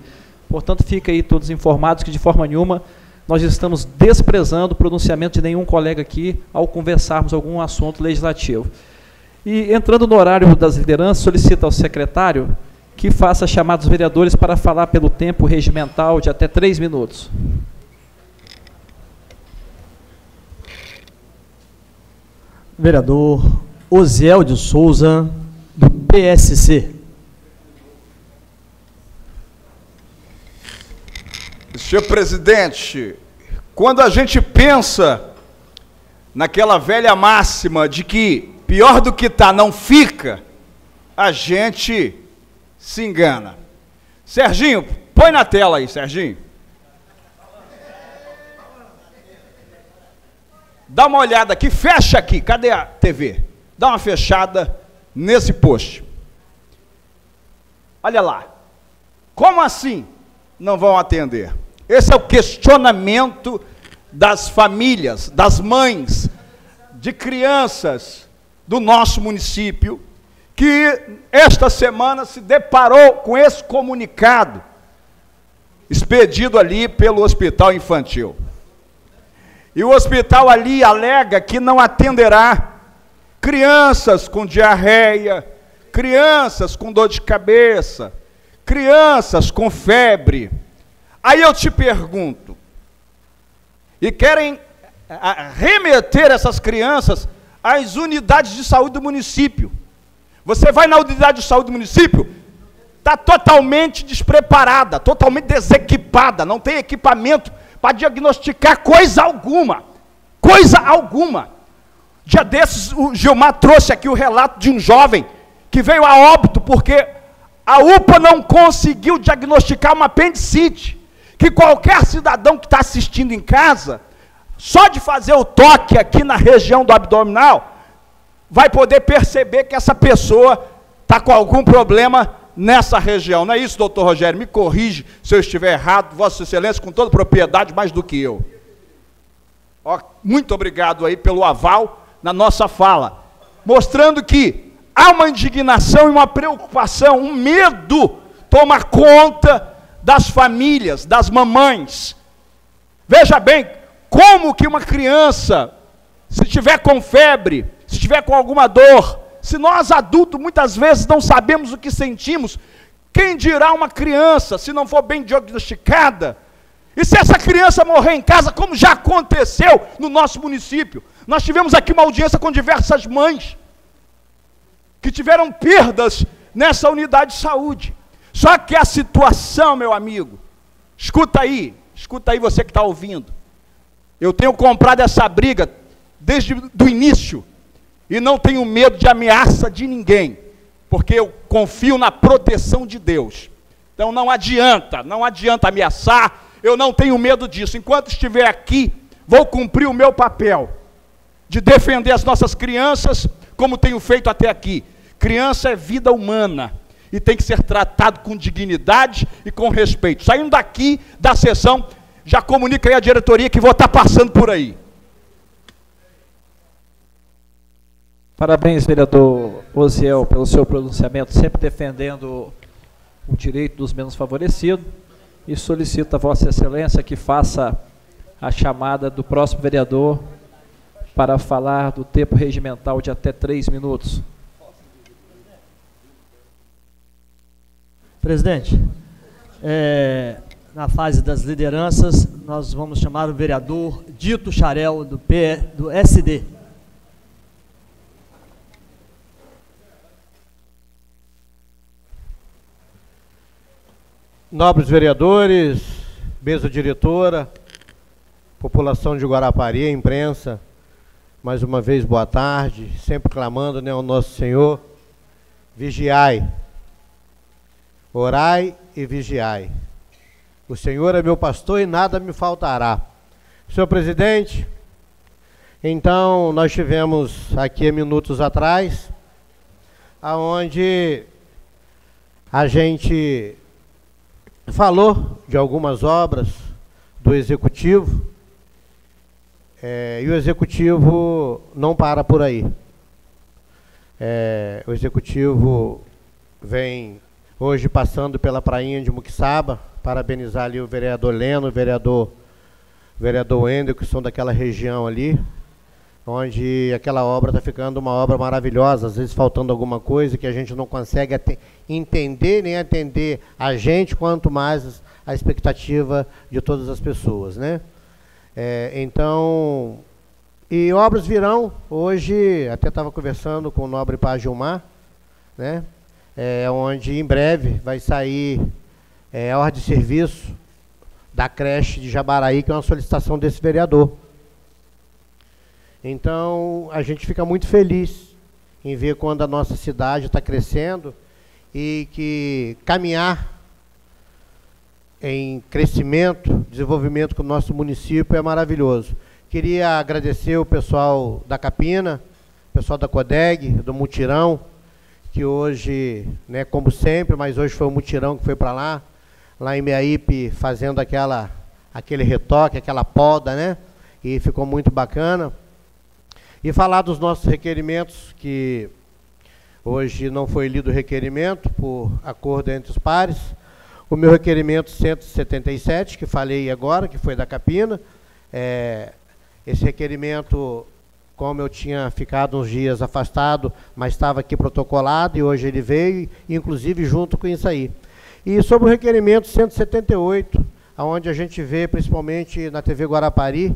Portanto, fica aí todos informados que de forma nenhuma nós estamos desprezando o pronunciamento de nenhum colega aqui ao conversarmos algum assunto legislativo. E entrando no horário das lideranças, solicito ao secretário que faça chamar os vereadores para falar pelo tempo regimental de até três minutos. Vereador Osiel de Souza, do PSC. Senhor presidente, quando a gente pensa naquela velha máxima de que pior do que tá não fica, a gente se engana. Serginho, põe na tela aí, Serginho. Dá uma olhada aqui, fecha aqui. Cadê a TV? Dá uma fechada nesse post. Olha lá. Como assim não vão atender? Esse é o questionamento das famílias, das mães, de crianças do nosso município, que esta semana se deparou com esse comunicado expedido ali pelo hospital infantil. E o hospital ali alega que não atenderá crianças com diarreia, crianças com dor de cabeça, crianças com febre. Aí eu te pergunto, e querem remeter essas crianças às unidades de saúde do município. Você vai na unidade de saúde do município, está totalmente despreparada, totalmente desequipada, não tem equipamento para diagnosticar coisa alguma. Coisa alguma. Dia desses, o Gilmar trouxe aqui o relato de um jovem que veio a óbito porque a UPA não conseguiu diagnosticar uma apendicite. Que qualquer cidadão que está assistindo em casa, só de fazer o toque aqui na região do abdominal, vai poder perceber que essa pessoa está com algum problema nessa região. Não é isso, doutor Rogério? Me corrige se eu estiver errado, Vossa Excelência, com toda propriedade, mais do que eu. Ó, muito obrigado aí pelo aval na nossa fala, mostrando que há uma indignação e uma preocupação, um medo toma conta das famílias, das mamães. Veja bem, como que uma criança, se tiver com febre, se tiver com alguma dor, se nós adultos muitas vezes não sabemos o que sentimos, quem dirá uma criança, se não for bem diagnosticada? E se essa criança morrer em casa, como já aconteceu no nosso município? Nós tivemos aqui uma audiência com diversas mães que tiveram perdas nessa unidade de saúde. Só que a situação, meu amigo, escuta aí, escuta aí você que está ouvindo. Eu tenho comprado essa briga desde o início e não tenho medo de ameaça de ninguém, porque eu confio na proteção de Deus. Então não adianta, não adianta ameaçar, eu não tenho medo disso. Enquanto estiver aqui, vou cumprir o meu papel de defender as nossas crianças, como tenho feito até aqui. Criança é vida humana e tem que ser tratado com dignidade e com respeito. Saindo daqui da sessão, já comunica aí a diretoria que vou estar passando por aí. Parabéns, vereador Osiel, pelo seu pronunciamento, sempre defendendo o direito dos menos favorecidos. E solicito a Vossa Excelência que faça a chamada do próximo vereador para falar do tempo regimental de até três minutos. Presidente, é, na fase das lideranças, nós vamos chamar o vereador Dito Charel, do, P, do SD. Nobres vereadores, mesa diretora, população de Guarapari, imprensa, mais uma vez boa tarde, sempre clamando né, ao nosso Senhor, vigiai, orai e vigiai. O Senhor é meu pastor e nada me faltará. Senhor presidente, então nós tivemos aqui minutos atrás, aonde a gente falou de algumas obras do Executivo, é, e o Executivo não para por aí. É, o Executivo vem hoje passando pela prainha de Muquissaba, parabenizar ali o vereador Leno, o vereador, vereador Wendel, que são daquela região ali, onde aquela obra está ficando uma obra maravilhosa, às vezes faltando alguma coisa que a gente não consegue entender nem atender a gente, quanto mais a expectativa de todas as pessoas, né? É, então, e obras virão, hoje, até estava conversando com o nobre Pá Gilmar, né? É, onde em breve vai sair é, a ordem de serviço da creche de Jabaraí, que é uma solicitação desse vereador. Então, a gente fica muito feliz em ver quando a nossa cidade está crescendo e que caminhar em crescimento, desenvolvimento com o nosso município é maravilhoso. Queria agradecer o pessoal da Capina, o pessoal da CODEG, do Mutirão, que hoje, né, como sempre, mas hoje foi o Mutirão que foi para lá, lá em Meaípe, fazendo aquela, aquele retoque, aquela poda, né? E ficou muito bacana. E falar dos nossos requerimentos, que hoje não foi lido o requerimento por acordo entre os pares. O meu requerimento 177, que falei agora, que foi da Capina, é, esse requerimento, como eu tinha ficado uns dias afastado, mas estava aqui protocolado e hoje ele veio, inclusive junto com isso aí. E sobre o requerimento 178, onde a gente vê, principalmente na TV Guarapari,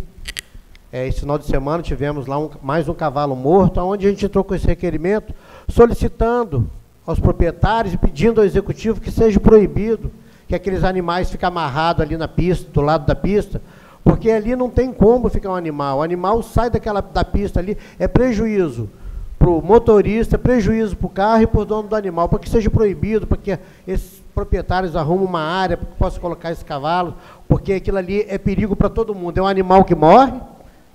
é, esse final de semana tivemos lá um, mais um cavalo morto, onde a gente entrou com esse requerimento, solicitando aos proprietários e pedindo ao executivo que seja proibido que aqueles animais fiquem amarrados ali na pista, do lado da pista, porque ali não tem como ficar um animal. O animal sai daquela da pista ali, é prejuízo para o motorista, é prejuízo para o carro e para o dono do animal, para que seja proibido, para que esses proprietários arrumem uma área para que possa colocar esse cavalo, porque aquilo ali é perigo para todo mundo. É um animal que morre,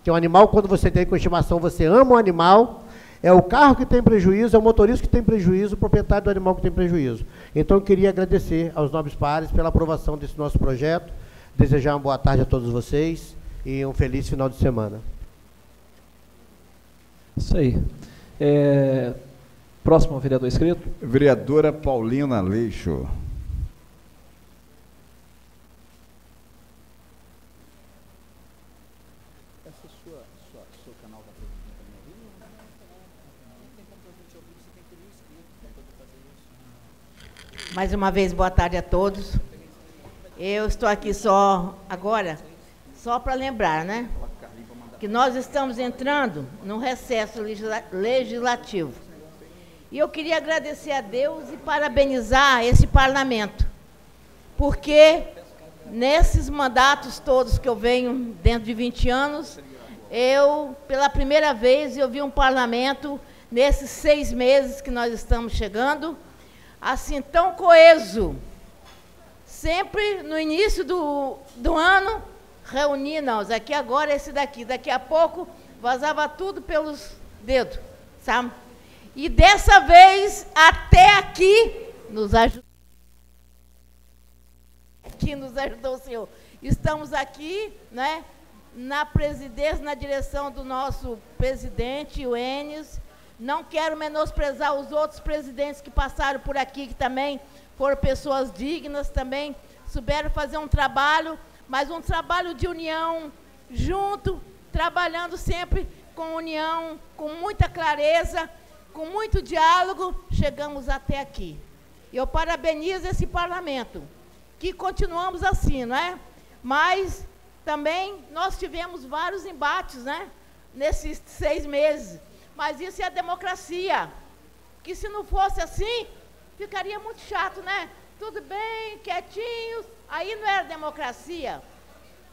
que é um animal, quando você tem com estimação, você ama o animal, é o carro que tem prejuízo, é o motorista que tem prejuízo, o proprietário do animal que tem prejuízo. Então, eu queria agradecer aos nobres pares pela aprovação desse nosso projeto, desejar uma boa tarde a todos vocês e um feliz final de semana. Isso aí. É, próximo vereador inscrito. Vereadora Paulina Leixo. Mais uma vez, boa tarde a todos. Eu estou aqui só agora, só para lembrar, né? Que nós estamos entrando num recesso legislativo. E eu queria agradecer a Deus e parabenizar esse parlamento. Porque nesses mandatos todos que eu venho, dentro de 20 anos, eu, pela primeira vez, eu vi um parlamento, nesses seis meses que nós estamos chegando, assim tão coeso. Sempre no início do, do ano, reunindo-nos. Aqui agora esse daqui. Daqui a pouco vazava tudo pelos dedos, sabe? E dessa vez, até aqui, nos ajudou. Que nos ajudou o Senhor. Estamos aqui, né? Na presidência, na direção do nosso presidente, o Enes, não quero menosprezar os outros presidentes que passaram por aqui, que também foram pessoas dignas, também souberam fazer um trabalho, mas um trabalho de união, junto, trabalhando sempre com união, com muita clareza, com muito diálogo, chegamos até aqui. Eu parabenizo esse parlamento, que continuamos assim, não é? Mas também nós tivemos vários embates, né? Nesses seis meses. Mas isso é a democracia. Que se não fosse assim, ficaria muito chato, né? Tudo bem, quietinhos, aí não era democracia.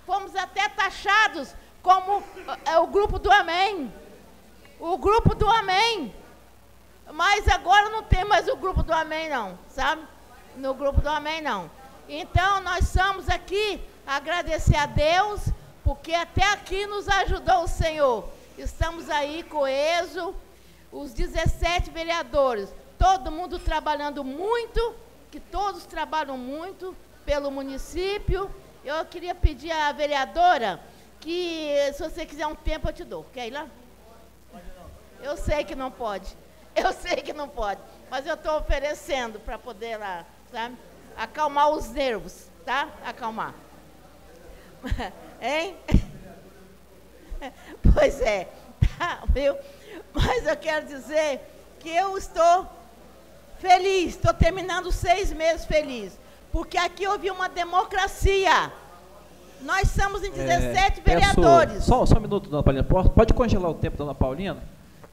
Fomos até taxados como é, o grupo do Amém. O grupo do Amém. Mas agora não tem mais o grupo do Amém, não, sabe? No grupo do Amém, não. Então, nós estamos aqui agradecer a Deus, porque até aqui nos ajudou o Senhor. Estamos aí coeso, os 17 vereadores, todo mundo trabalhando muito, que todos trabalham muito pelo município Eu queria pedir à vereadora que, se você quiser um tempo, eu te dou. Quer ir lá? Eu sei que não pode. Eu sei que não pode. Mas eu estou oferecendo para poder lá, sabe? Acalmar os nervos, tá? Acalmar. Hein? Pois é, tá, viu? Mas eu quero dizer que eu estou feliz, estou terminando seis meses feliz, porque aqui houve uma democracia. Nós somos em 17 é, vereadores. Peço, só, só um minuto, dona Paulina. Pode congelar o tempo, dona Paulina?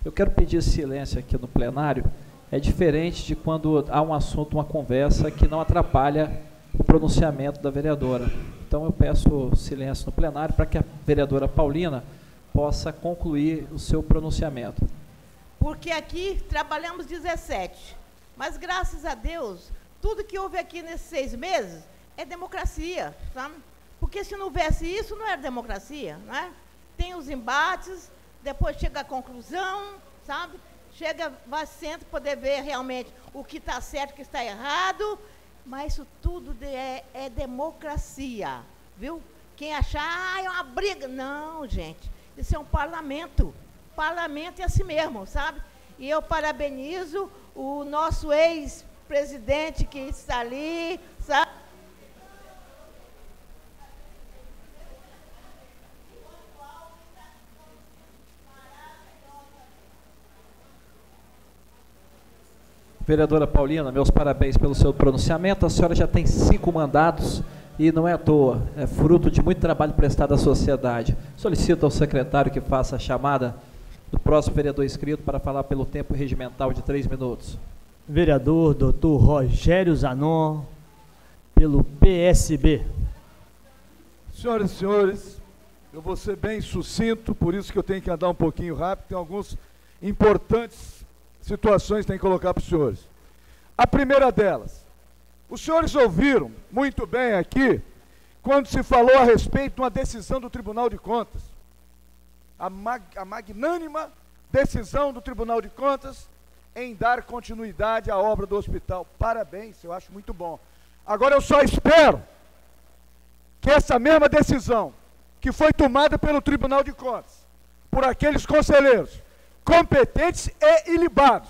Eu quero pedir silêncio aqui no plenário. É diferente de quando há um assunto, uma conversa que não atrapalha o pronunciamento da vereadora. Então eu peço silêncio no plenário para que a vereadora Paulina possa concluir o seu pronunciamento. Porque aqui trabalhamos 17, mas graças a Deus, tudo que houve aqui nesses seis meses é democracia, sabe? Porque se não houvesse isso, não era democracia, não é? Tem os embates, depois chega a conclusão, sabe? Chega, vai sempre poder ver realmente o que está certo, o que está errado, mas isso tudo é, é democracia, viu? Quem achar, ah, é uma briga. Não, gente. Isso é um parlamento. Parlamento é assim mesmo, sabe? E eu parabenizo o nosso ex-presidente que está ali, sabe? Vereadora Paulina, meus parabéns pelo seu pronunciamento. A senhora já tem cinco mandatos e não é à toa, é fruto de muito trabalho prestado à sociedade. Solicito ao secretário que faça a chamada do próximo vereador inscrito para falar pelo tempo regimental de três minutos. Vereador doutor Rogério Zanon, pelo PSB. Senhoras e senhores, eu vou ser bem sucinto, por isso que eu tenho que andar um pouquinho rápido, tem alguns importantes situações que tem que colocar para os senhores. A primeira delas, os senhores ouviram muito bem aqui, quando se falou a respeito de uma decisão do Tribunal de Contas. A, mag, a magnânima decisão do Tribunal de Contas em dar continuidade à obra do hospital. Parabéns, eu acho muito bom. Agora eu só espero que essa mesma decisão que foi tomada pelo Tribunal de Contas, por aqueles conselheiros competentes e ilibados,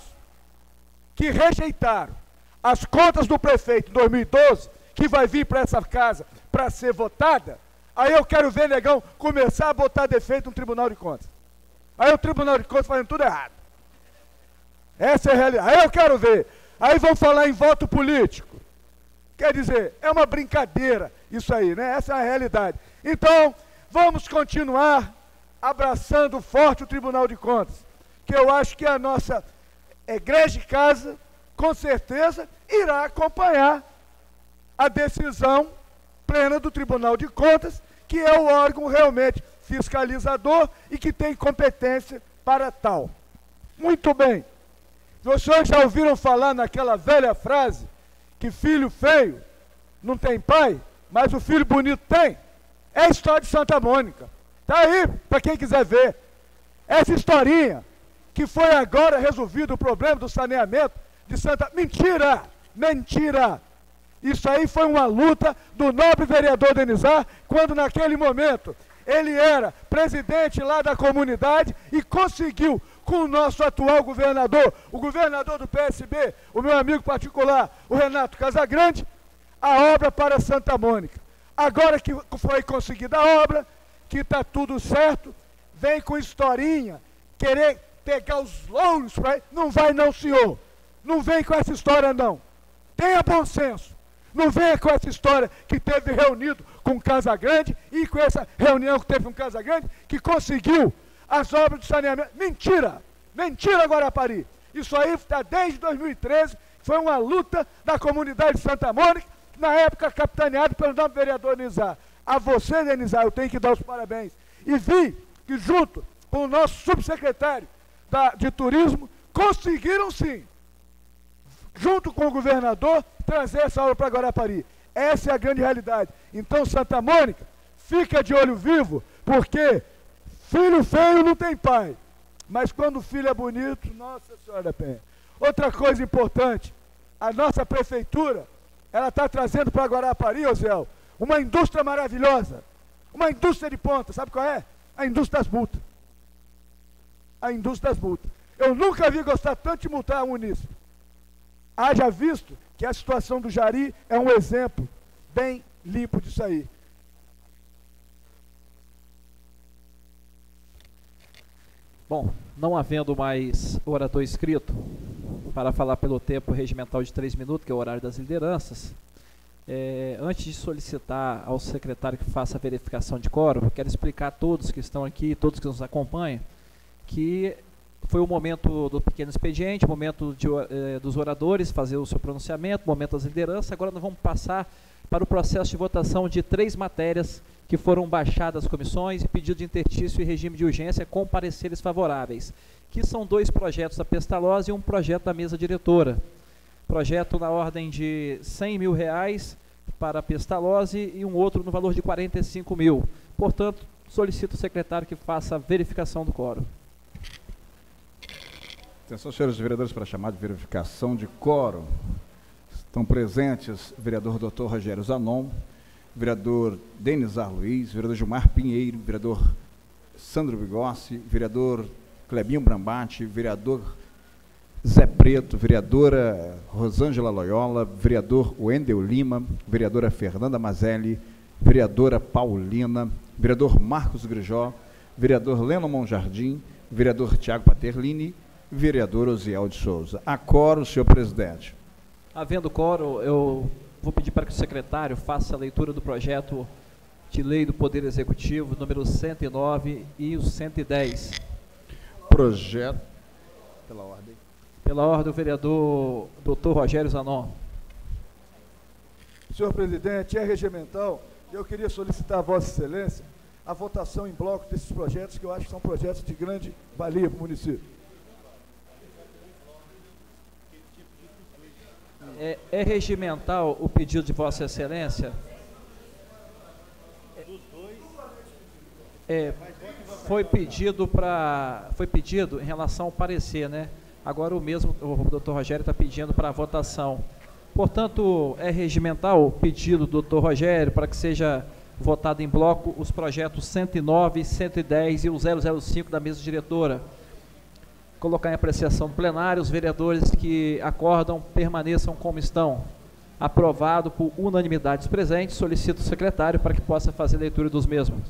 que rejeitaram as contas do prefeito em 2012, que vai vir para essa casa para ser votada, aí eu quero ver negão começar a botar defeito no Tribunal de Contas. Aí o Tribunal de Contas fazendo tudo errado. Essa é a realidade. Aí eu quero ver. Aí vão falar em voto político. Quer dizer, é uma brincadeira isso aí, né? Essa é a realidade. Então, vamos continuar abraçando forte o Tribunal de Contas, que eu acho que a nossa igreja de casa com certeza irá acompanhar a decisão plena do Tribunal de Contas, que é o órgão realmente fiscalizador e que tem competência para tal. Muito bem. Senhores já ouviram falar naquela velha frase que filho feio não tem pai, mas o filho bonito tem? É a história de Santa Mônica. Está aí, para quem quiser ver. Essa historinha, que foi agora resolvido o problema do saneamento, de Santa. Mentira! Mentira! Isso aí foi uma luta do nobre vereador Denizar, quando naquele momento ele era presidente lá da comunidade e conseguiu, com o nosso atual governador, o governador do PSB, o meu amigo particular, o Renato Casagrande, a obra para Santa Mônica. Agora que foi conseguida a obra, que está tudo certo, vem com historinha, querer pegar os louros, não vai não, senhor. Não vem com essa história, não. Tenha bom senso. Não venha com essa história que teve reunido com Casa Grande e com essa reunião que teve com Casa Grande, que conseguiu as obras de saneamento. Mentira! Mentira, Guarapari! Isso aí está desde 2013, foi uma luta da comunidade de Santa Mônica, na época capitaneada pelo novo vereador Nizar. A você, Denizar, eu tenho que dar os parabéns. E vi que junto com o nosso subsecretário da, de turismo, conseguiram sim junto com o governador, trazer essa obra para Guarapari. Essa é a grande realidade. Então, Santa Mônica, fica de olho vivo, porque filho feio não tem pai. Mas quando o filho é bonito, nossa senhora da penha. Outra coisa importante, a nossa prefeitura, ela está trazendo para Guarapari, Osel, uma indústria maravilhosa, uma indústria de ponta, sabe qual é? A indústria das multas. A indústria das multas. Eu nunca vi gostar tanto de multar um município. Haja visto que a situação do Jari é um exemplo bem limpo disso aí. Bom, não havendo mais orador escrito para falar pelo tempo regimental de três minutos, que é o horário das lideranças, é, antes de solicitar ao secretário que faça a verificação de quórum, quero explicar a todos que estão aqui, todos que nos acompanham, que foi o momento do pequeno expediente, o momento de, eh, dos oradores fazer o seu pronunciamento, o momento das lideranças. Agora nós vamos passar para o processo de votação de três matérias que foram baixadas às comissões e pedido de interstício e regime de urgência com pareceres favoráveis, que são dois projetos da Pestalozzi e um projeto da mesa diretora. Projeto na ordem de 100 mil reais para a Pestalozzi e um outro no valor de 45 mil. Portanto, solicito ao secretário que faça a verificação do quórum. Atenção, senhores vereadores, para chamar de verificação de quórum. Estão presentes vereador Dr. Rogério Zanon, vereador Denizar Luiz, vereador Gilmar Pinheiro, vereador Sandro Bigossi, vereador Clebinho Brambate, vereador Zé Preto, vereadora Rosângela Loyola, vereador Wendel Lima, vereadora Fernanda Mazelli, vereadora Paulina, vereador Marcos Grijó, vereador Leno Monjardim, vereador Tiago Paterlini, vereador Osiel de Souza. Acoro, senhor presidente. Havendo coro, eu vou pedir para que o secretário faça a leitura do projeto de lei do Poder Executivo, número 109 e o 110. Projeto. Pela ordem. Pela ordem, o vereador Dr. Rogério Zanon. Senhor presidente, é regimental. Eu queria solicitar a Vossa Excelência a votação em bloco desses projetos, que eu acho que são projetos de grande valia para o município. É, é regimental o pedido de Vossa Excelência? É, foi pedido para foi pedido em relação ao parecer, né? Agora o mesmo o doutor Rogério está pedindo para votação. Portanto, é regimental o pedido do doutor Rogério para que seja votado em bloco os projetos 109, 110 e o 005 da mesa diretora colocar em apreciação do plenário, os vereadores que acordam permaneçam como estão. Aprovado por unanimidade dos presentes, solicito o secretário para que possa fazer leitura dos mesmos.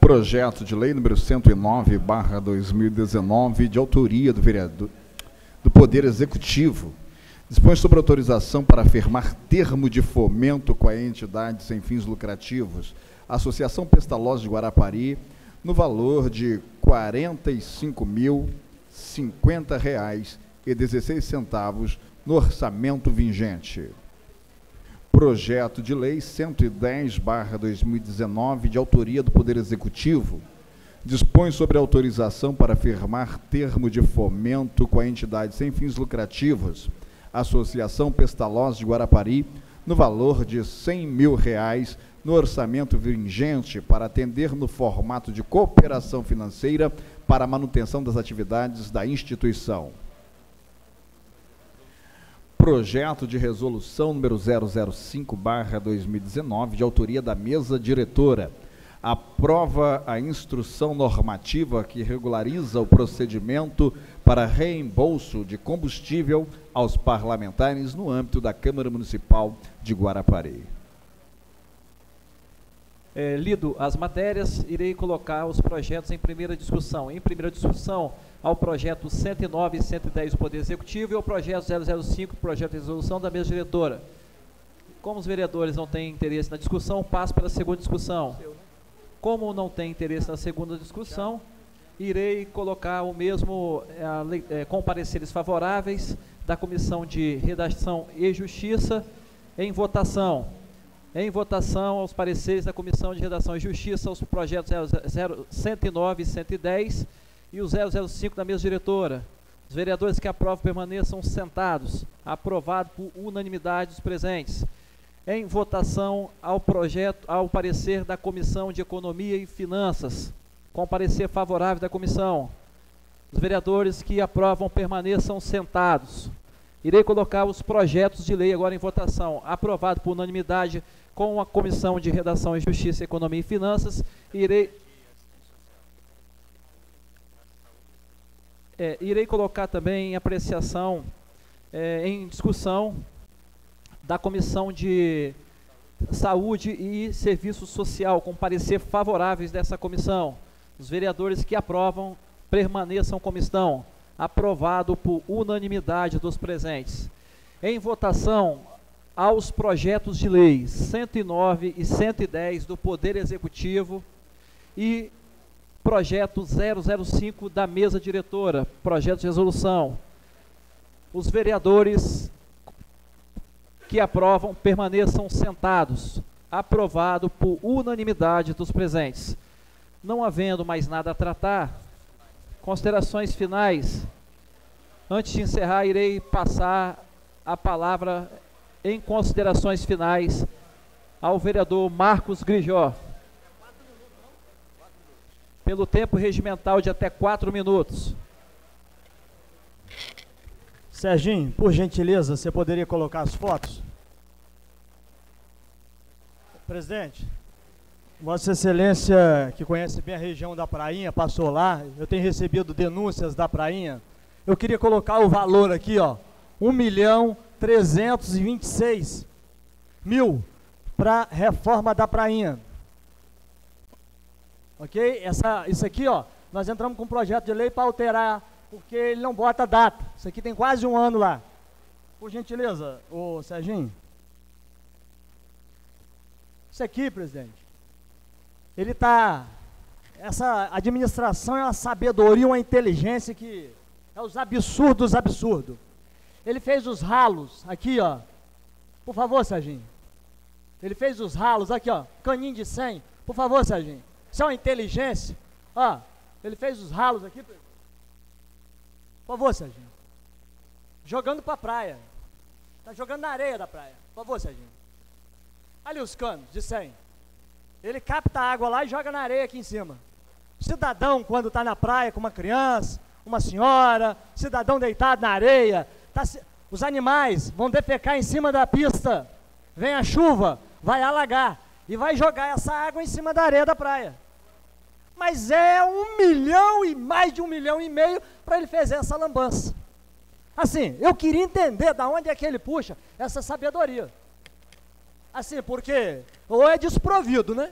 Projeto de lei número 109, barra 2019, de autoria do vereador do Poder Executivo, dispõe sobre autorização para afirmar termo de fomento com a entidade sem fins lucrativos, Associação Pestalozzi de Guarapari, no valor de R$ 45.050,16 no orçamento vigente. Projeto de Lei 110-2019, de autoria do Poder Executivo, dispõe sobre autorização para firmar termo de fomento com a entidade sem fins lucrativos, Associação Pestalozzi de Guarapari, no valor de 100 mil reais no orçamento vigente para atender no formato de cooperação financeira para a manutenção das atividades da instituição. Projeto de resolução número 005/2019, de autoria da mesa diretora, aprova a instrução normativa que regulariza o procedimento para reembolso de combustível aos parlamentares no âmbito da Câmara Municipal de Guarapari. É, lido as matérias, irei colocar os projetos em primeira discussão. Em primeira discussão, ao projeto 109 e 110 do Poder Executivo e ao projeto 005, projeto de resolução da mesa diretora. Como os vereadores não têm interesse na discussão, passo para a segunda discussão. Como não tem interesse na segunda discussão, irei colocar o mesmo é, é, com pareceres favoráveis da Comissão de Redação e Justiça em votação. Em votação aos pareceres da Comissão de Redação e Justiça, os projetos 0, 109 e 110 e o 005 da mesa diretora. Os vereadores que aprovam permaneçam sentados. Aprovado por unanimidade dos presentes. Em votação ao projeto, ao parecer da Comissão de Economia e Finanças, com parecer favorável da comissão. Os vereadores que aprovam permaneçam sentados. Irei colocar os projetos de lei agora em votação, aprovado por unanimidade com a Comissão de Redação e Justiça, Economia e Finanças. Irei É, irei colocar também em apreciação, é, em discussão, da Comissão de Saúde e Serviço Social, com parecer favoráveis dessa comissão. Os vereadores que aprovam permaneçam como estão. Aprovado por unanimidade dos presentes. Em votação, aos projetos de lei 109 e 110 do Poder Executivo e projeto 005 da mesa diretora, projeto de resolução. Os vereadores que aprovam permaneçam sentados. Aprovado por unanimidade dos presentes. Não havendo mais nada a tratar, considerações finais. Antes de encerrar, irei passar a palavra em considerações finais ao vereador Marcos Grijó pelo tempo regimental de até quatro minutos. Serginho, por gentileza, você poderia colocar as fotos? Presidente, Vossa Excelência, que conhece bem a região da Prainha, passou lá, eu tenho recebido denúncias da Prainha. Eu queria colocar o valor aqui, ó, 1 milhão 326 mil para reforma da Prainha. Ok? Essa, isso aqui, ó, nós entramos com um projeto de lei para alterar, porque ele não bota data. Isso aqui tem quase um ano lá. Por gentileza, ô Serginho. Isso aqui, presidente, ele está. Essa administração é uma sabedoria, uma inteligência que é os absurdos absurdos. Ele fez os ralos aqui, ó. Por favor, Serginho. Ele fez os ralos aqui, ó. Caninho de 100. Por favor, Serginho. Isso é uma inteligência. Ó, ele fez os ralos aqui. Por favor, Serginho. Jogando para a praia. Está jogando na areia da praia. Por favor, Serginho. Ali os canos de 100. Ele capta a água lá e joga na areia aqui em cima. Cidadão, quando está na praia com uma criança, uma senhora, cidadão deitado na areia, tá, os animais vão defecar em cima da pista. Vem a chuva, vai alagar e vai jogar essa água em cima da areia da praia. Mas é um milhão e mais de um milhão e meio para ele fazer essa lambança. Assim, eu queria entender da onde é que ele puxa essa sabedoria. Assim, porque ou é desprovido, né?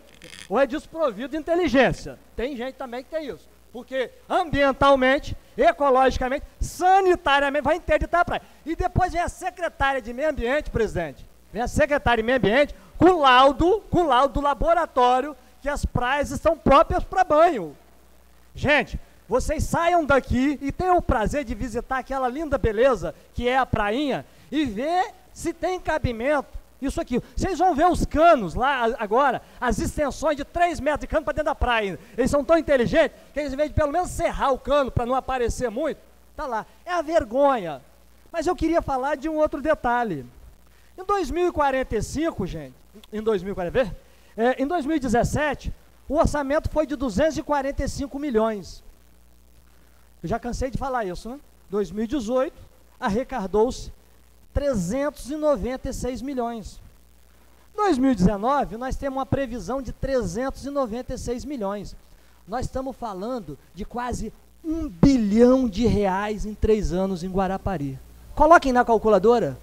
Ou é desprovido de inteligência. Tem gente também que tem isso. Porque ambientalmente, ecologicamente, sanitariamente, vai interditar a praia. E depois vem a secretária de meio ambiente, presidente. Vem a secretária de meio ambiente, com laudo, com laudo do laboratório que as praias estão próprias para banho. Gente, vocês saiam daqui e tenham o prazer de visitar aquela linda beleza que é a prainha e ver se tem cabimento isso aqui. Vocês vão ver os canos lá agora, as extensões de 3 metros de cano para dentro da praia. Eles são tão inteligentes que eles, em vez de pelo menos serrar o cano para não aparecer muito, tá lá. É a vergonha. Mas eu queria falar de um outro detalhe. Em 2045, gente, em 2040, é, em 2017, o orçamento foi de 245 milhões. Eu já cansei de falar isso, né? 2018, arrecadou-se 396 milhões. 2019, nós temos uma previsão de 396 milhões. Nós estamos falando de quase um bilhão de reais em três anos em Guarapari. Coloquem na calculadora.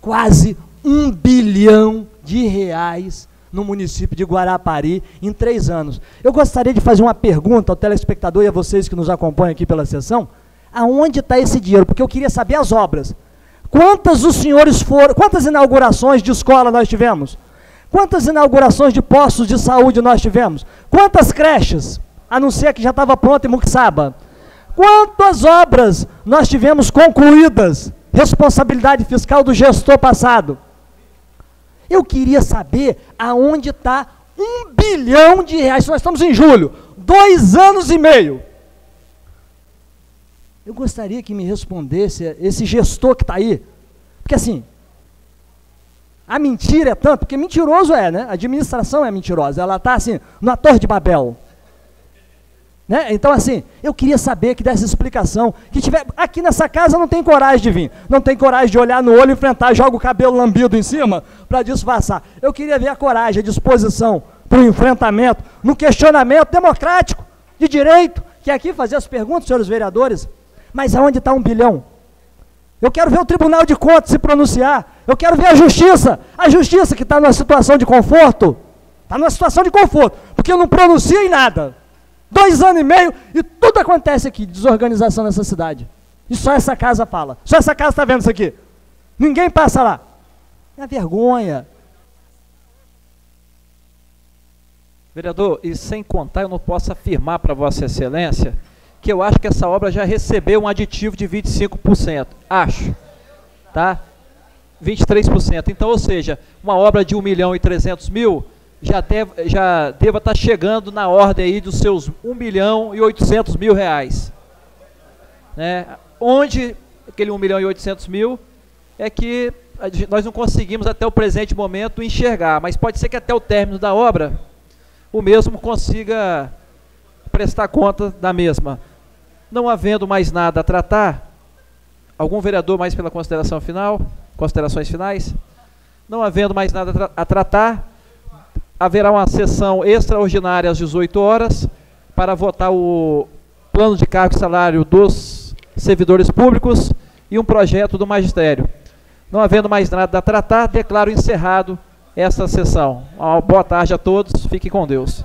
Quase um bilhão de reais no município de Guarapari em três anos. Eu gostaria de fazer uma pergunta ao telespectador e a vocês que nos acompanham aqui pela sessão. Aonde está esse dinheiro? Porque eu queria saber as obras. Quantas os senhores foram, quantas inaugurações de escola nós tivemos? Quantas inaugurações de postos de saúde nós tivemos? Quantas creches? A não ser que já estava pronta em Muxaba. Quantas obras nós tivemos concluídas? Responsabilidade fiscal do gestor passado. Eu queria saber aonde está um bilhão de reais. Nós estamos em julho, dois anos e meio. Eu gostaria que me respondesse esse gestor que está aí. Porque assim, a mentira é tanto, porque mentiroso é, né? A administração é mentirosa. Ela está assim, na Torre de Babel. Né? Então, assim, eu queria saber que dessa explicação, que tiver. Aqui nessa casa não tem coragem de vir, não tem coragem de olhar no olho, enfrentar, joga o cabelo lambido em cima para disfarçar. Eu queria ver a coragem, a disposição para o enfrentamento, no questionamento democrático, de direito, que é aqui fazer as perguntas, senhores vereadores. Mas aonde está um bilhão? Eu quero ver o Tribunal de Contas se pronunciar. Eu quero ver a justiça. A justiça que está numa situação de conforto. Está numa situação de conforto. Porque não pronuncia em nada. Dois anos e meio e tudo acontece aqui, desorganização nessa cidade. E só essa casa fala. Só essa casa está vendo isso aqui. Ninguém passa lá. É vergonha. Vereador, e sem contar, eu não posso afirmar para Vossa Excelência que eu acho que essa obra já recebeu um aditivo de 25%. Acho. Tá? 23%. Então, ou seja, uma obra de 1 milhão e 300 mil já, deve, já deva estar tá chegando na ordem aí dos seus 1 milhão e 800 mil reais. Né? Onde aquele 1 milhão e 800 mil é que nós não conseguimos até o presente momento enxergar, mas pode ser que até o término da obra o mesmo consiga prestar conta da mesma. Não havendo mais nada a tratar, algum vereador mais pela consideração final, considerações finais? Não havendo mais nada a tratar, haverá uma sessão extraordinária às 18 horas para votar o plano de cargo e salário dos servidores públicos e um projeto do magistério. Não havendo mais nada a tratar, declaro encerrado esta sessão. Boa tarde a todos, fiquem com Deus.